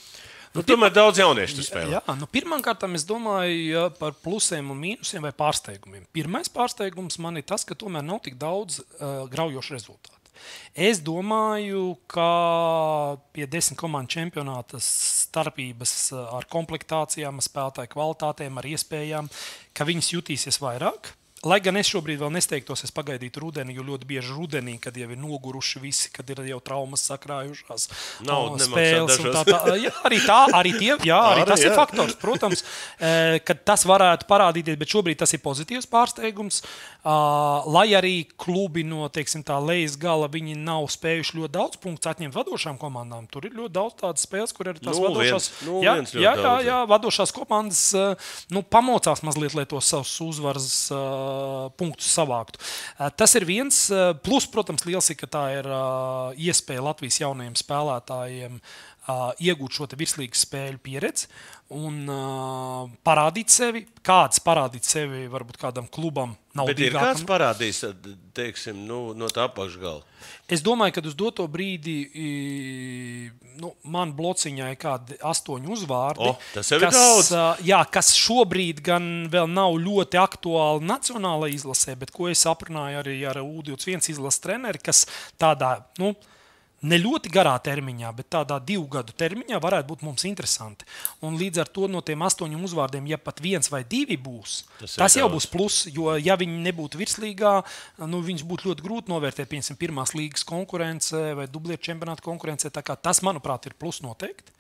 Nu, tomēr daudz jauniešu spēlē. Jā, nu, Pirmkārt, es domāju ja, par plusiem un mīnusiem vai pārsteigumiem. Pirmais pārsteigums man ir tas, ka tomēr nav tik daudz uh, graujošu rezultātu. Es domāju, ka pie desmit komandu čempionāta starpības ar komplektācijām, spēlētāju kvalitātēm, ar iespējām, ka viņas jutīsies vairāk. Lai gan es šobrīd vēl nesteigtos, es pagaidītu rudeni, jo ļoti bieži rudenī, kad jau ir noguruši visi, kad ir jau traumas sakrājušās, nav spēles tā tālāk. Jā, arī tā, arī tie, jā, arī tas jā. ir faktors, protams, ka tas varētu parādīties, bet šobrīd tas ir pozitīvs pārsteigums. Lai arī klubi no teiksim, tā lejas gala viņi nav spējuši ļoti daudz punktu atņemt vadošām komandām. Tur ir ļoti daudz tādas spēles, kur ir tās nu, vadošās, viens, nu, jā, viens jā, jā, jā, vadošās komandas nu, pamocās mazliet, lai tos savus uzvaras punktus savāktu. Tas ir viens. Plus, protams, liels ir, ka tā ir iespēja Latvijas jaunajiem spēlētājiem iegūt šo virslīgas spēļu pieredzi un uh, parādīt sevi. Kāds parādīt sevi varbūt kādam klubam bijis. Ir kāds parādījis, teiksim, nu, no tā apakšgala? Es domāju, ka uz doto brīdi nu, man blociņā ir kādi astoņi uzvārdi. O, tas jau ir daudz. Jā, kas šobrīd gan vēl nav ļoti aktuāli nacionālajā izlasē, bet ko es aprunāju arī ar U21 izlases treneri, kas tādā. Nu, ne ļoti garā termiņā, bet tādā divu gadu termiņā varētu būt mums interesanti. Un līdz ar to no tiem astoņiem uzvārdiem, ja pat viens vai divi būs, tas, tas jau būs plus. Jo, ja viņi nebūtu virslīgā, nu, viņus būtu ļoti grūti novērtēt, piemēram, pirmās līgas konkurencē vai dublietu čempionāta konkurencē. Tas, manuprāt, ir plus noteikti.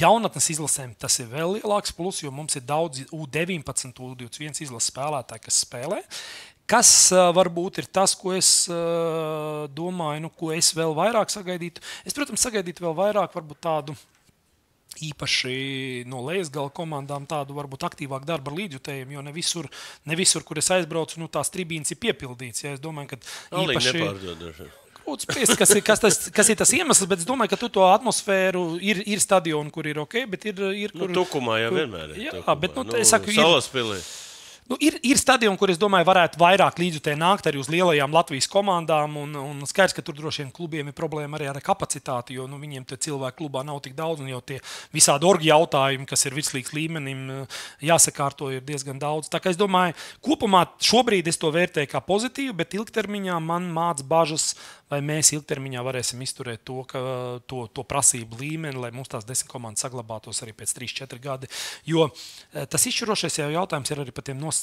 Jaunatnes izlasēm tas ir vēl lielāks plus, jo mums ir daudz U19, U21 izlases spēlētāji, kas spēlē. Kas varbūt ir tas, ko es domāju, nu, ko es vēl vairāk sagaidītu? Es, protams, sagaidītu vēl vairāk tādu īpaši no lejas gala komandām tādu varbūt aktīvāku darbu ar līdzjutējiem, jo ne visur, ne visur kur es aizbraucu, nu, tās tribīnes ir piepildītas. Ja, es domāju, ka īpaši. Grūti spriest, kas, ir, kas, tas, kas ir tas iemesls, bet es domāju, ka tu to atmosfēru ir, ir stadioni, kur ir ok, bet ir. ir nu, kur, nu, tukumā jau kur, vienmēr ir. Jā, tukumā. bet nu, nu, es saku, ir. Nu, ir, ir stadioni, kur es domāju, varētu vairāk līdzjutēji nākt arī uz lielajām Latvijas komandām. Un, un skaidrs, ka tur droši vien klubiem ir problēma arī ar kapacitāti, jo nu, viņiem tur cilvēku klubā nav tik daudz. Un jau tie visādi orgi jautājumi, kas ir virslīgas līmenim, jāsakārto, ir diezgan daudz. Tā kā es domāju, kopumā šobrīd es to vērtēju kā pozitīvu, bet ilgtermiņā man māca bažas vai mēs ilgtermiņā varēsim izturēt to, ka, to, to prasību līmeni, lai mums tās desmit komandas saglabātos arī pēc 3-4 gadi. Jo eh, tas izšķirošais jau jautājums ir arī par tiem nosacījumiem.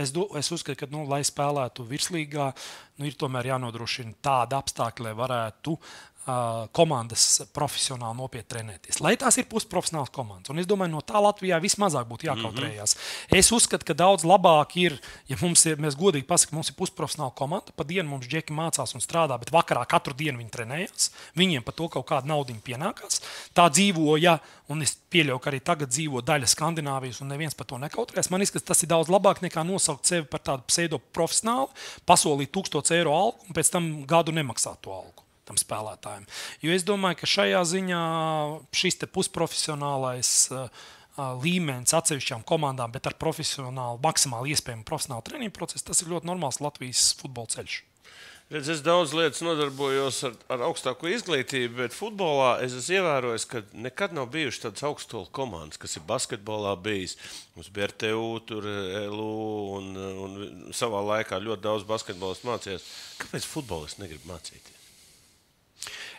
Es, do, es uzskatu, ka, nu, lai spēlētu virslīgā, nu, ir tomēr jānodrošina tāda apstākļa, lai varētu komandas profesionāli nopietni trenēties. Lai tās ir pusprofesionāls komandas. Un es domāju, no tā Latvijā vismazāk būtu jākautrējās. Mm -hmm. Es uzskatu, ka daudz labāk ir, ja mums ir, mēs godīgi pasakām, mums ir pusprofesionāla komanda. Pa dienu mums džeki mācās un strādā, bet vakarā katru dienu viņi trenējas. Viņiem par to kaut kāda nauda pienākās. Tā dzīvoja, un es pieļauju, ka arī tagad dzīvo daļa Skandināvijas, un neviens par to nekautrēs. Man liekas, tas ir daudz labāk nekā nosaukt sevi par tādu pseido profesionālu, pasolīt 1000 eiro algu un pēc tam gadu nemaksāt to algu tam spēlētājam. Jo es domāju, ka šajā ziņā šis pusprofesionālais uh, līmenis atsevišķām komandām, bet ar profesionālu, maksimāli iespējamu profesionālu treniņu procesu, tas ir ļoti normāls Latvijas futbola ceļš. Redz, es daudz lietas nodarbojos ar, ar augstāko izglītību, bet futbolā es esmu ievērojis, ka nekad nav bijušas tādas augstskolas komandas, kas ir basketbolā bijis. Mums bija RTU, tur, LU un, un savā laikā ļoti daudz basketbolas mācījās. Kāpēc futbolists negrib mācīties?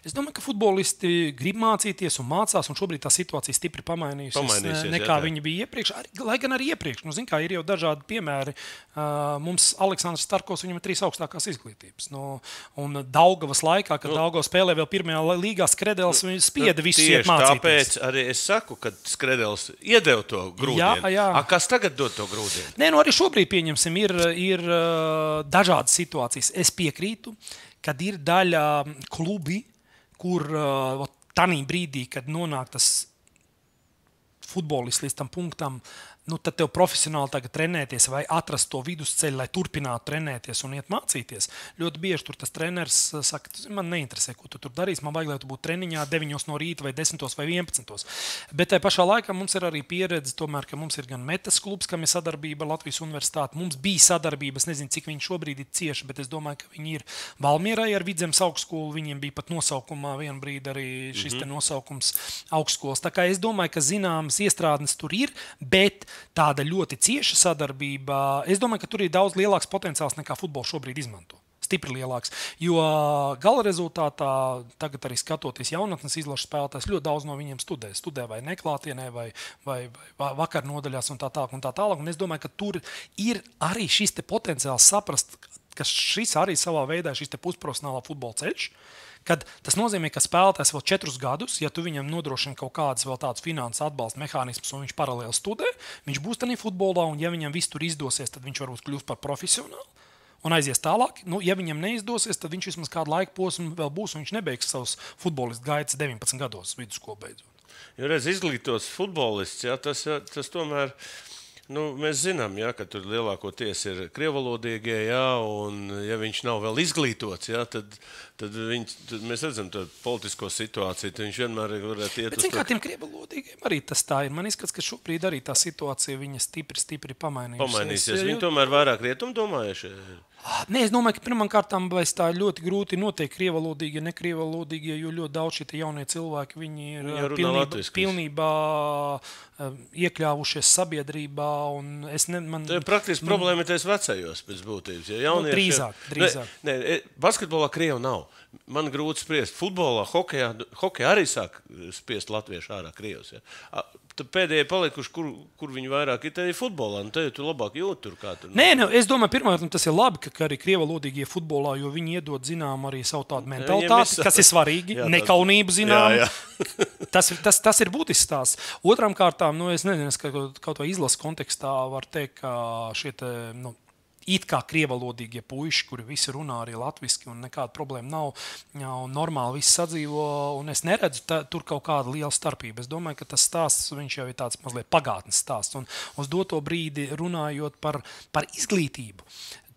Es domāju, ka futbolisti grib mācīties un mācās, un šobrīd tā situācija stipri pamainījusies. Pamainījusies, nekā jā, tā. viņi bija iepriekš. Arī, lai gan arī iepriekš, nu, zin, kā, ir jau dažādi piemēri. Uh, mums Aleksandrs Starkovs, viņam ir trīs augstākās izglītības. Nu, un Daugavas laikā, kad nu, Daugavas spēlē vēl pirmajā līgā, Skredels nu, spieda visus iet mācīties. Tāpēc arī es saku, ka Skredels iedeva to grūdienu. Jā, jā. A, kas tagad dod to grūdienu? Nē, nu arī šobrīd, pieņemsim, ir, ir uh, dažādas situācijas. Es piekrītu, kad ir daļa klubi, kur uh, tajā brīdī, kad nonāk tas futbolists līdz tam punktam, nu, tad tev profesionāli tagad trenēties vai atrast to vidusceļu, lai turpinātu trenēties un iet mācīties. Ļoti bieži tur tas treneris uh, saka, man neinteresē, ko tu tur darīsi. Man vajag, lai tu būtu treniņā 9 no rīta vai 10 vai 11. Bet tajā pašā laikā mums ir arī pieredze, tomēr, ka mums ir gan metas klubs, kam ir sadarbība ar Latvijas universitāti. Mums bija sadarbība, es nezinu, cik viņi šobrīd ir cieši, bet es domāju, ka viņi ir Valmierai ar Vidzemes augstskolu. Viņiem bija pat nosaukumā vienā brīdī arī šis mm -hmm. nosaukums augstskolas. Tā kā es domāju, ka zināmas iestrādes tur ir, bet tāda ļoti cieša sadarbība, es domāju, ka tur ir daudz lielāks potenciāls nekā futbols šobrīd izmanto. Stipri lielāks. Jo gala rezultātā, tagad arī skatoties jaunatnes izlases spēlētājs, ļoti daudz no viņiem studē. Studē vai neklātienē, vai, vai, vai vakar nodaļās, un tā tālāk. Un tā tālāk. Un es domāju, ka tur ir arī šis potenciāls saprast, ka šis arī savā veidā ir šis pusprofesionālā futbola ceļš. Kad tas nozīmē, ka spēlētājs vēl četrus gadus, ja tu viņam nodrošini kaut kādas vēl tādas finanses atbalsta mehānismus, un viņš paralēli studē, viņš būs tādā futbolā, un ja viņam viss tur izdosies, tad viņš varbūt kļūs par profesionālu. Un aizies tālāk, nu, ja viņam neizdosies, tad viņš vismaz kādu laiku posmu vēl būs, un viņš nebeigs savus futbolistu gaitas 19 gados, vidusskolu beidzot. Jo redz, izglītots futbolists, jā, tas, tas tomēr. Nu, mēs zinām, ja, ka tur lielākoties ir krievalodīgie, ja, un ja viņš nav vēl izglītots, ja, tad, tad, viņš, tad mēs redzam to politisko situāciju. Viņš vienmēr varētu iet Bet, uz zin, kā to tiem krievalodīgiem arī tas tā ir. Man izskatās, ka šobrīd arī tā situācija viņa stipri, stipri pamainījusies. pamainīsies. Viņi tomēr vairāk rietumu domājuši. Nē, es domāju, ka pirmkārt tā ļoti grūti notiek krievalodīgie, nekrievalodīgie, jo ļoti daudz šie jaunie cilvēki viņi ir pilnībā, latviski. pilnībā ā, iekļāvušies sabiedrībā. ne, man, Tā ir praktiski problēma tais vecajos pēc būtības. Ja jaunieši, Nu, drīzāk, drīzāk. Nē, nē, e, basketbolā krievu nav. Man grūti spriest. Futbolā, hokeja, hokeja arī sāk spiest latviešu ārā krievus. Ja. Tad pēdējie palikuši, kur, kur viņi vairāk ir, tad ir futbolā. Nu, tad tu labāk jūti tur kā tur. Nē, nu, es domāju, pirmkārt, tas ir labi, ka, ka arī krievalodīgie futbolā, jo viņi iedod zinām arī savu tādu mentalitāti, kas ir svarīgi, Jā, tas- nekaunību zinām. Jā, tas, ir- tas, tas ir būtisks tās. Otram kārtām, nu, es nezinu, kaut, kaut vai izlases kontekstā var teikt, ka šie te, nu, it kā krievalodīgie puiši, kuri visi runā arī latviešu, un nekāda problēma nav, un normāli viss sadzīvo, un es neredzu tā, tur kaut kādu lielu starpību. Es domāju, ka tas stāsts jau ir tāds mazliet pagātnes stāsts, un uz doto brīdi runājot par, par izglītību.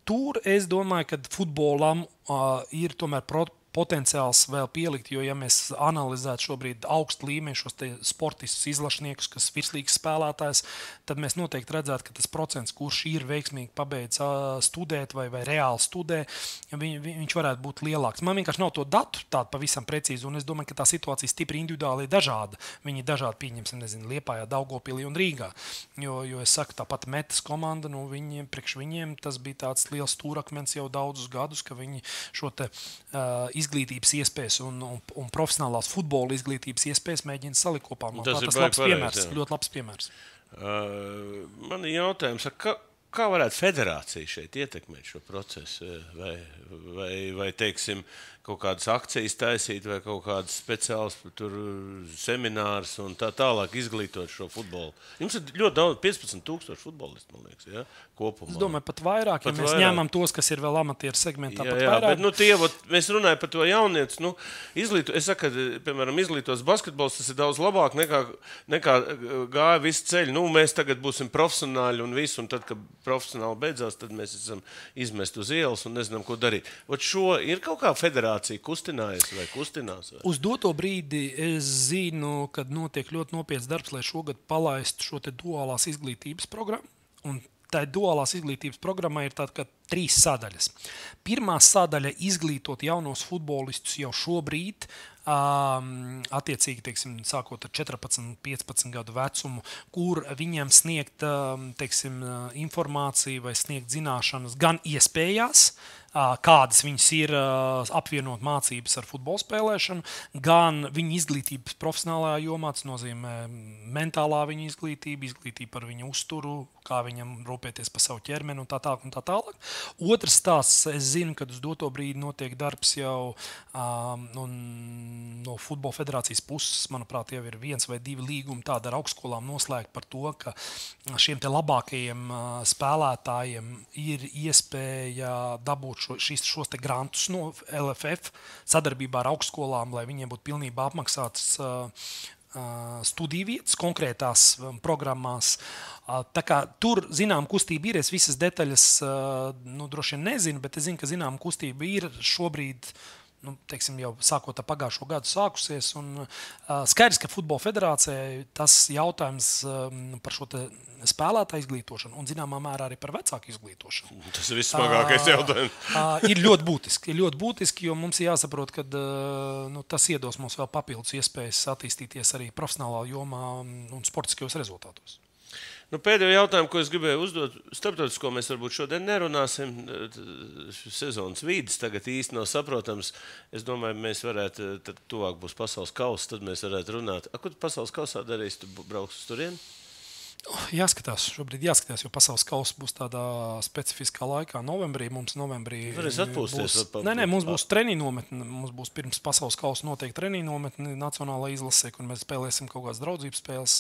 Tur es domāju, ka futbolam uh, ir tomēr pro, potenciāls vēl pielikt, jo, ja mēs analizētu šobrīd augstu līmeņu šos sportistus, izlašniekus, kas ir virslīgas spēlētājs, tad mēs noteikti redzētu, ka tas procents, kurš ir veiksmīgi pabeidzis studēt vai, vai reāli studē, viņ- viņš varētu būt lielāks. Man vienkārši nav to datu tādu pavisam precīzi, un es domāju, ka tā situācija stipri individuāli ir dažāda. Viņi ir dažādi, pieņemsim, nezinu, Liepājā, Daugopilī un Rīgā. Jo, jo es saku, tāpat metas komanda, nu, viņiem, priekš viņiem tas bija tāds liels stūrakmens jau daudzus gadus, ka viņi šo te, uh, izglītības iespējas un, un, un profesionālās futbola izglītības iespējas mēģina salikt kopā. Man Tas tā ir tas baigi labs pareizi, piemērs, jā. ļoti labs piemērs. Uh, man ir jautājums, kā, kā varētu federācija šeit ietekmēt šo procesu? Vai, vai, vai teiksim, kaut kādas akcijas taisīt, vai kaut kādas speciālas tur, seminārs un tā tālāk izglītot šo futbolu? Jums ir ļoti daudz, 15,000 futbolistu, man liekas, ja? kopumā. Es domāju, pat vairāk, ja Pat mēs vairāk. ņemam tos, kas ir vēl amatieru segmentā. Jā, pat jā, vairāk. bet nu, tie, vot, mēs runājam par to jaunieci. Nu, izglīto, es saku, ka, piemēram, izglītos basketbols tas ir daudz labāk nekā, nekā uh, gāja visu ceļu. Nu, mēs tagad būsim profesionāļi un viss, un tad, kad profesionāli beidzās, tad mēs esam izmest uz ielas un nezinām, ko darīt. Ot šo ir kaut kā federācija kustinājusi vai kustinās? Vai? Uz doto brīdi es zinu, ka notiek ļoti nopietns darbs, lai šogad palaistu šo duālās izglītības programmu. Un tā duālās izglītības programmā ir tāda, trīs sadaļas. Pirmā sadaļa - izglītot jaunos futbolistus jau šobrīd. Um, attiecīgi, teiksim, sākot ar 14, 15 gadu vecumu, kur viņiem sniegt um, teiksim, informāciju vai sniegt zināšanas gan iespējās, kādas viņas ir apvienot mācības ar futbola spēlēšanu, gan viņa izglītības profesionālajā jomā, tas nozīmē mentālā viņa izglītība, izglītība par viņa uzturu, kā viņam rūpēties par savu ķermeni un tā tālāk. Un tā tālāk. Otrs stāsts, es zinu, ka uz doto brīdi notiek darbs jau um, no Futbola federācijas puses. Manuprāt, jau ir viens vai divi līgumi tādi ar augstskolām noslēgti par to, ka šiem labākajiem uh, spēlētājiem ir iespēja dabūt šo, šis, šos grantus no LFF sadarbībā ar augstskolām, lai viņiem būtu pilnībā apmaksāts uh, studiju vietas konkrētās programmās. Tur, zinām, kustība ir. Es visas detaļas nu, droši vien nezinu, bet es zinu, ka zinām, kustība ir šobrīd. Nu, teiksim, jau sākot ar pagājušo gadu, sākusies. Un, uh, skaidrs, ka Futbola federācijai tas jautājums um, par šo spēlētāju izglītošanu un, zināmā mērā, arī par vecāku izglītošanu. Tas ir vissmagākais jautājums. uh, ir ļoti būtiski, ir ļoti būtiski, jo mums jāsaprot, ka uh, nu, tas iedos mums vēl papildus iespējas attīstīties arī profesionālā jomā un sportiskajos rezultātos. Nu, pēdējo jautājumu, ko es gribēju uzdot, starptautisko mēs varbūt šodien nerunāsim. Sezonas vīdes tagad īsti nav saprotams. Es domāju, mēs varētu, tad tuvāk būs pasaules kausa, tad mēs varētu runāt. Ko tu pasaules kausā darīsi? Tu brauks uz turieni? Jāskatās, šobrīd jāskatās, jo pasaules kausa būs tādā specifiskā laikā. Novembrī mums novembrī Varēs atpūsties. Būs, nē, nē, mums būs treniņu nometne. Mums būs pirms pasaules kausa noteikti treniņu nometne Nacionālajā izlasē, kur mēs spēlēsim kaut kādas draudzības spēles.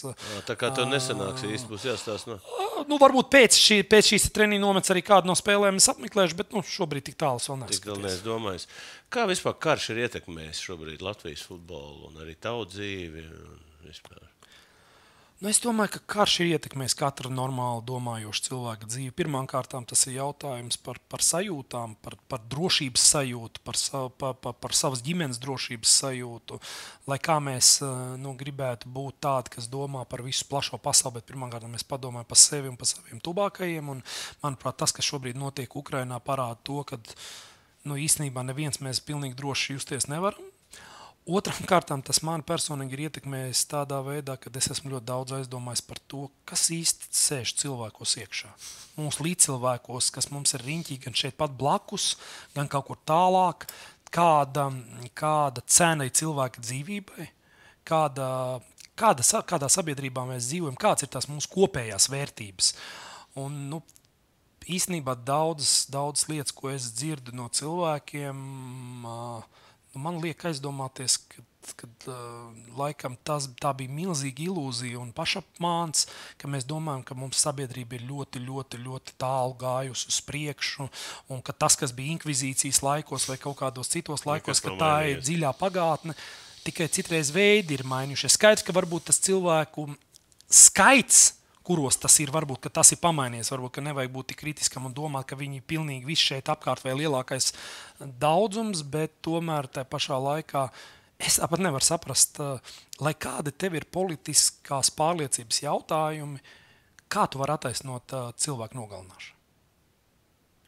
Tā kā tev nesanāks īsti būs jāstāsta. No. Nu, varbūt pēc, šī, pēc šīs treniņu nometnes arī kādu no spēlēm es apmeklēšu, bet nu, šobrīd tik tālu vēl neesmu. Kā vispār karš ir ietekmējis šobrīd Latvijas futbolu un arī tavu dzīvi? Vispār? Nu, es domāju, ka karš ir ietekmējis katru normālu domājošu cilvēku dzīvi. Pirmkārt, tas ir jautājums par, par sajūtām, par, par drošības sajūtu, par, par, par, par savas ģimenes drošības sajūtu. Lai kā mēs eh, nu, gribētu būt tādi, kas domā par visu plašo pasauli, bet pirmkārt mēs padomājam par sevi un par saviem tuvākajiem. Manuprāt, tas, kas šobrīd notiek Ukrajinā, parāda to, ka nu, īstenībā neviens mēs pilnīgi droši justies nevaram. Otram kārtām tas man personīgi ir ietekmējis tādā veidā, ka es esmu ļoti daudz aizdomājis par to, kas īsti sēž cilvēkos iekšā. Mūsu līdzcilvēkos, kas mums ir riņķī, gan šeit pat blakus, gan kaut kur tālāk, kāda, kāda cena ir cilvēka dzīvībai, kāda, kāda, kādā sabiedrībā mēs dzīvojam, kādas ir tās mūsu kopējās vērtības. Un, nu, īstenībā daudzas, daudzas lietas, ko es dzirdu no cilvēkiem, uh, man liek aizdomāties, ka kad, uh, laikam tas, tā bija milzīga ilūzija un pašapmāns, ka mēs domājam, ka mums sabiedrība ir ļoti, ļoti, ļoti tālu gājusi uz priekšu, un ka tas, kas bija inkvizīcijas laikos vai kaut kādos citos laikos, ka tā ir dziļā pagātne, tikai citreiz veidi ir mainījušies. Skaidrs, ka varbūt tas cilvēku skaits kuros tas ir. Varbūt tas ir pamainījies, varbūt nevajag būt tik kritiskam un domāt, ka viņi pilnīgi viss šeit apkārt vai lielākais daudzums, bet tomēr tajā pašā laikā. Es pat nevaru saprast, eh, lai kādi tev ir politiskās pārliecības jautājumi, kā tu vari attaisnot uh, cilvēku nogalināšanu.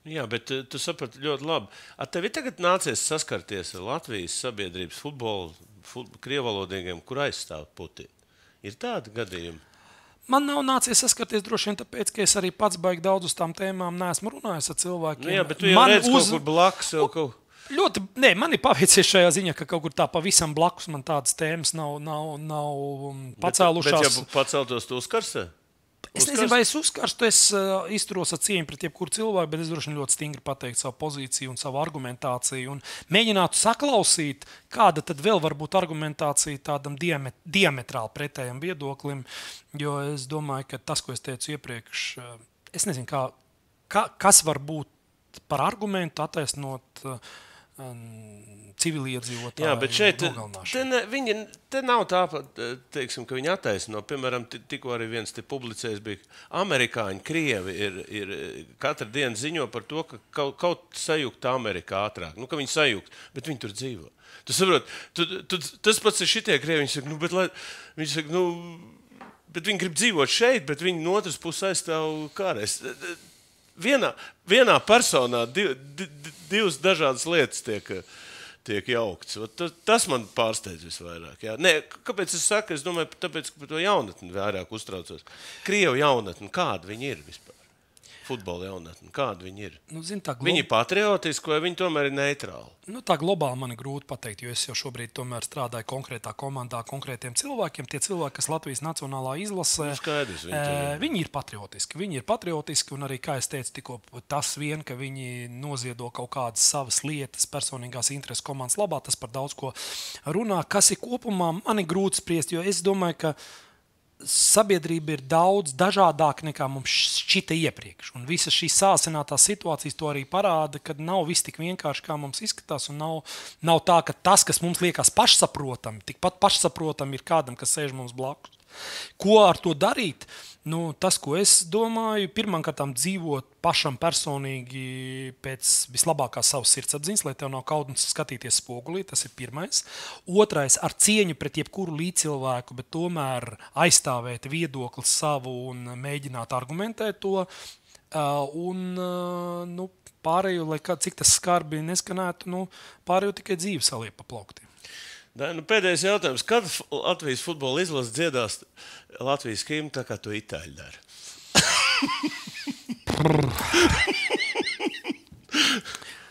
Jā, bet uh, tu saprati ļoti labi. Ar tevi tagad nācies saskarties ar Latvijas sabiedrības futbolu, fut, krievalodīgiem, kur aizstāv Putinu. Ir tādi gadījumi. Man nav nācies saskarties droši vien tāpēc, ka es arī pats baigi daudz uz tām tēmām neesmu runājis ar cilvēkiem. Nu jā, bet tu jau man redzi uz... kaut kur blakus jau kaut ko. Ļoti, nē, man ir paveicies šajā ziņā, ka kaut kur tā pavisam blakus man tādas tēmas nav, nav, nav um, pacēlušās. Bet, bet ja paceltos, tu uzkarsē? Es nezinu, vai es uzkarstu, es uh, izturos ar cieņu pret jebkuru cilvēku, bet es droši vien ļoti stingri pateiktu savu pozīciju un savu argumentāciju. Un mēģinātu saklausīt, kāda tad vēl var būt argumentācija tādam diamet diametrāli pretējam viedoklim. Jo es domāju, ka tas, ko es teicu iepriekš, uh, es nezinu, kā, kā, kas var būt par argumentu attaisnot. Uh, civiliedzīvotāju. Jā, bet šeit te ne, viņi, te nav tā, teiksim, ka viņi attaisno. Piemēram, tikko arī viens te publicējis bija amerikāņi, krievi ir, ir katru dienu ziņo par to, ka kaut, kaut sajūta Amerikā ātrāk. Nu, ka viņi sajūta, bet viņi tur dzīvo. Tu saproti, tu, tu, tas pats ir šitie krievi. Viņi saka, nu, bet lai, viņi saka, nu, bet viņi grib dzīvot šeit, bet viņi no otras puses aizstāv kādreiz. Vienā, vienā personā div, div, divas dažādas lietas tiek. Tiek jaukts. Ot, Tas man pārsteidz visvairāk. Jā. Nē, kāpēc es saku? Es domāju, tāpēc, ka par to jaunatni vairāk uztraucos. Krievu jaunatni, kāda viņi ir vispār? Futbola jaunatni? Kādi viņi ir? Nu, zin, tā, Viņi ir patriotiski vai viņi tomēr ir neitrāli? Nu, tā globāli man ir grūti pateikt, jo es jau šobrīd strādāju konkrētā komandā, konkrētiem cilvēkiem. Tie cilvēki, kas Latvijas Nacionālā izlasē, Nu, skaidrs, viņi tur ir. viņi ir patriotiski. Viņi ir patriotiski, un arī, kā jau teicu, tikko tas vien, ka viņi noziedo kaut kādas savas lietas, personīgās intereses komandas labā, tas par daudz ko runā. Kas ir kopumā, man ir grūti spriest, jo es domāju, ka sabiedrība ir daudz dažādāka nekā mums šķita iepriekš. Un visas šīs sāsinātās situācijas to arī parāda, ka nav viss tik vienkārši, kā mums izskatās. Nav, nav tā, ka tas, kas mums liekas pašsaprotami, tikpat pašsaprotami ir kādam, kas sēž mums blakus. Ko ar to darīt? Nu, tas, ko es domāju, pirmkārt, dzīvot pašam personīgi pēc vislabākās savas sirdsapziņas, lai tev nav kauns skatīties spogulī. Tas ir pirmais. Otrais, ar cieņu pret jebkuru līdzcilvēku, bet tomēr aizstāvēt viedokli savu un mēģināt argumentēt to. Un nu, pārējo, lai kā, cik tas skarbi neskanētu, nu, pārējo tikai dzīve saliek pa plauktiem. Da, nu, pēdējais jautājums. Kad Latvijas futbola izlase dziedās Latvijas himnu tā kā to itāļi dara?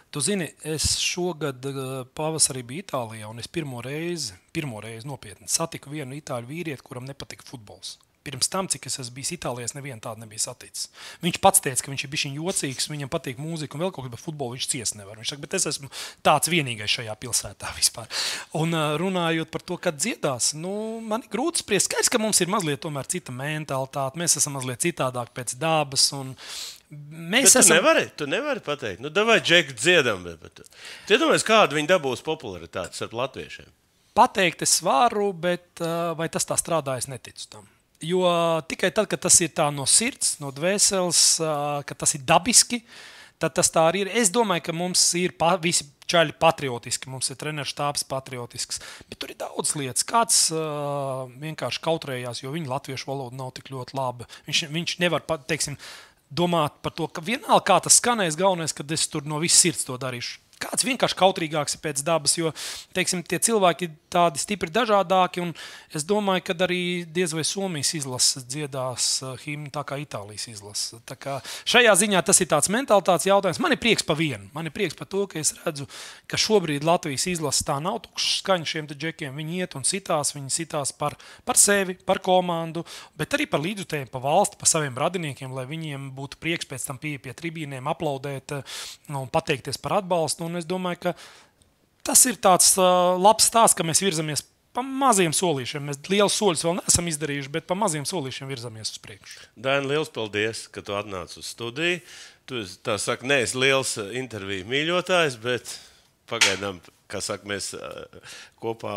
Tu zini, es šogad uh, pavasarī biju Itālijā, un es pirmo reizi, pirmo reizi nopietni satiku vienu itāļu vīrieti, kuram nepatika futbols. Pirms tam, cik es esmu bijis Itālijā, es nevienu tādu nebiju saticis. Viņš pats teica, ka viņš ir bijis jocīgs, viņam patīk mūzika un vēl kaut kas, bet futbolu viņš ciest nevar. Viņš saka, bet es esmu tāds vienīgais šajā pilsētā vispār. Un runājot par to, kad dziedās, nu, man ir grūti spriest. Skaidrs, ka mums ir mazliet cita mentalitāte, mēs esam mazliet citādāk pēc dabas. un Mēs Bet tu esam nevari, tu nevari pateikt, nu, vai džekļi dziedam. Tu iedomājies, kāda viņa dabūs popularitāte starp latviešiem. pateikt, es varu, bet vai tas tā strādā, es neticu tam. Jo tikai tad, kad tas ir tā no sirds, no dvēseles, ka tas ir dabiski, tad tas tā arī ir. Es domāju, ka mums ir pa, visi čaļi patriotiski, mums ir treneris štābs patriotisks, bet tur ir daudz lietas. Kāds uh, vienkārši kautrējās, jo viņa latviešu valoda nav tik ļoti laba. Viņš, viņš nevar pat, teiksim, domāt par to, ka vienalga kā tas skanēs, galvenais, ka es tur no visas sirds to darīšu. Kāds vienkārši kautrīgāks ir pēc dabas, jo teiksim, tie cilvēki ir tādi stipri dažādāki. Es domāju, ka arī diez vai Somijas izlase dziedās uh, himnu tā kā Itālijas izlase. Tā kā Šajā ziņā tas ir tāds mentalitātes jautājums. Man ir prieks par vienu. Man ir prieks par to, ka es redzu, ka šobrīd Latvijas izlase tā nav tukša skaņa šiem džekiem. Viņi iet un sitās, viņi sitās par, par sevi, par komandu, bet arī par līdzjutējiem, par valsti, par saviem radiniekiem, lai viņiem būtu prieks pēc tam pieeja pie tribīniem, aplaudēt uh, un pateikties par atbalstu. Un es domāju, ka tas ir tāds uh, labs stāsts, ka mēs virzamies pa maziem solīšiem. Mēs liels soļus vēl neesam izdarījuši, bet pa maziem solīšiem virzamies uz priekšu. Daina, liels paldies, ka tu atnāci uz studiju. Tu tā saka, neesi liels eh, interviju mīļotājs, bet pagaidām, kā saka, mēs eh, kopā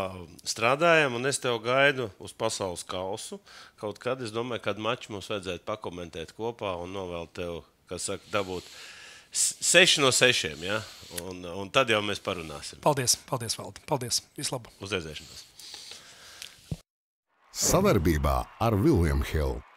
strādājam, un es tev gaidu uz pasaules kausu. Kaut kad es domāju, kad maču mums vajadzētu pakomentēt kopā un novēlt tev, kas saka, dabūt s- seši no sešiem. Ja? Un, un tad jau mēs parunāsim. Paldies, paldies, Valdi. Paldies. Vislabāk! Uz redzēšanos! Savarbībā ar Vilniņu Hildu.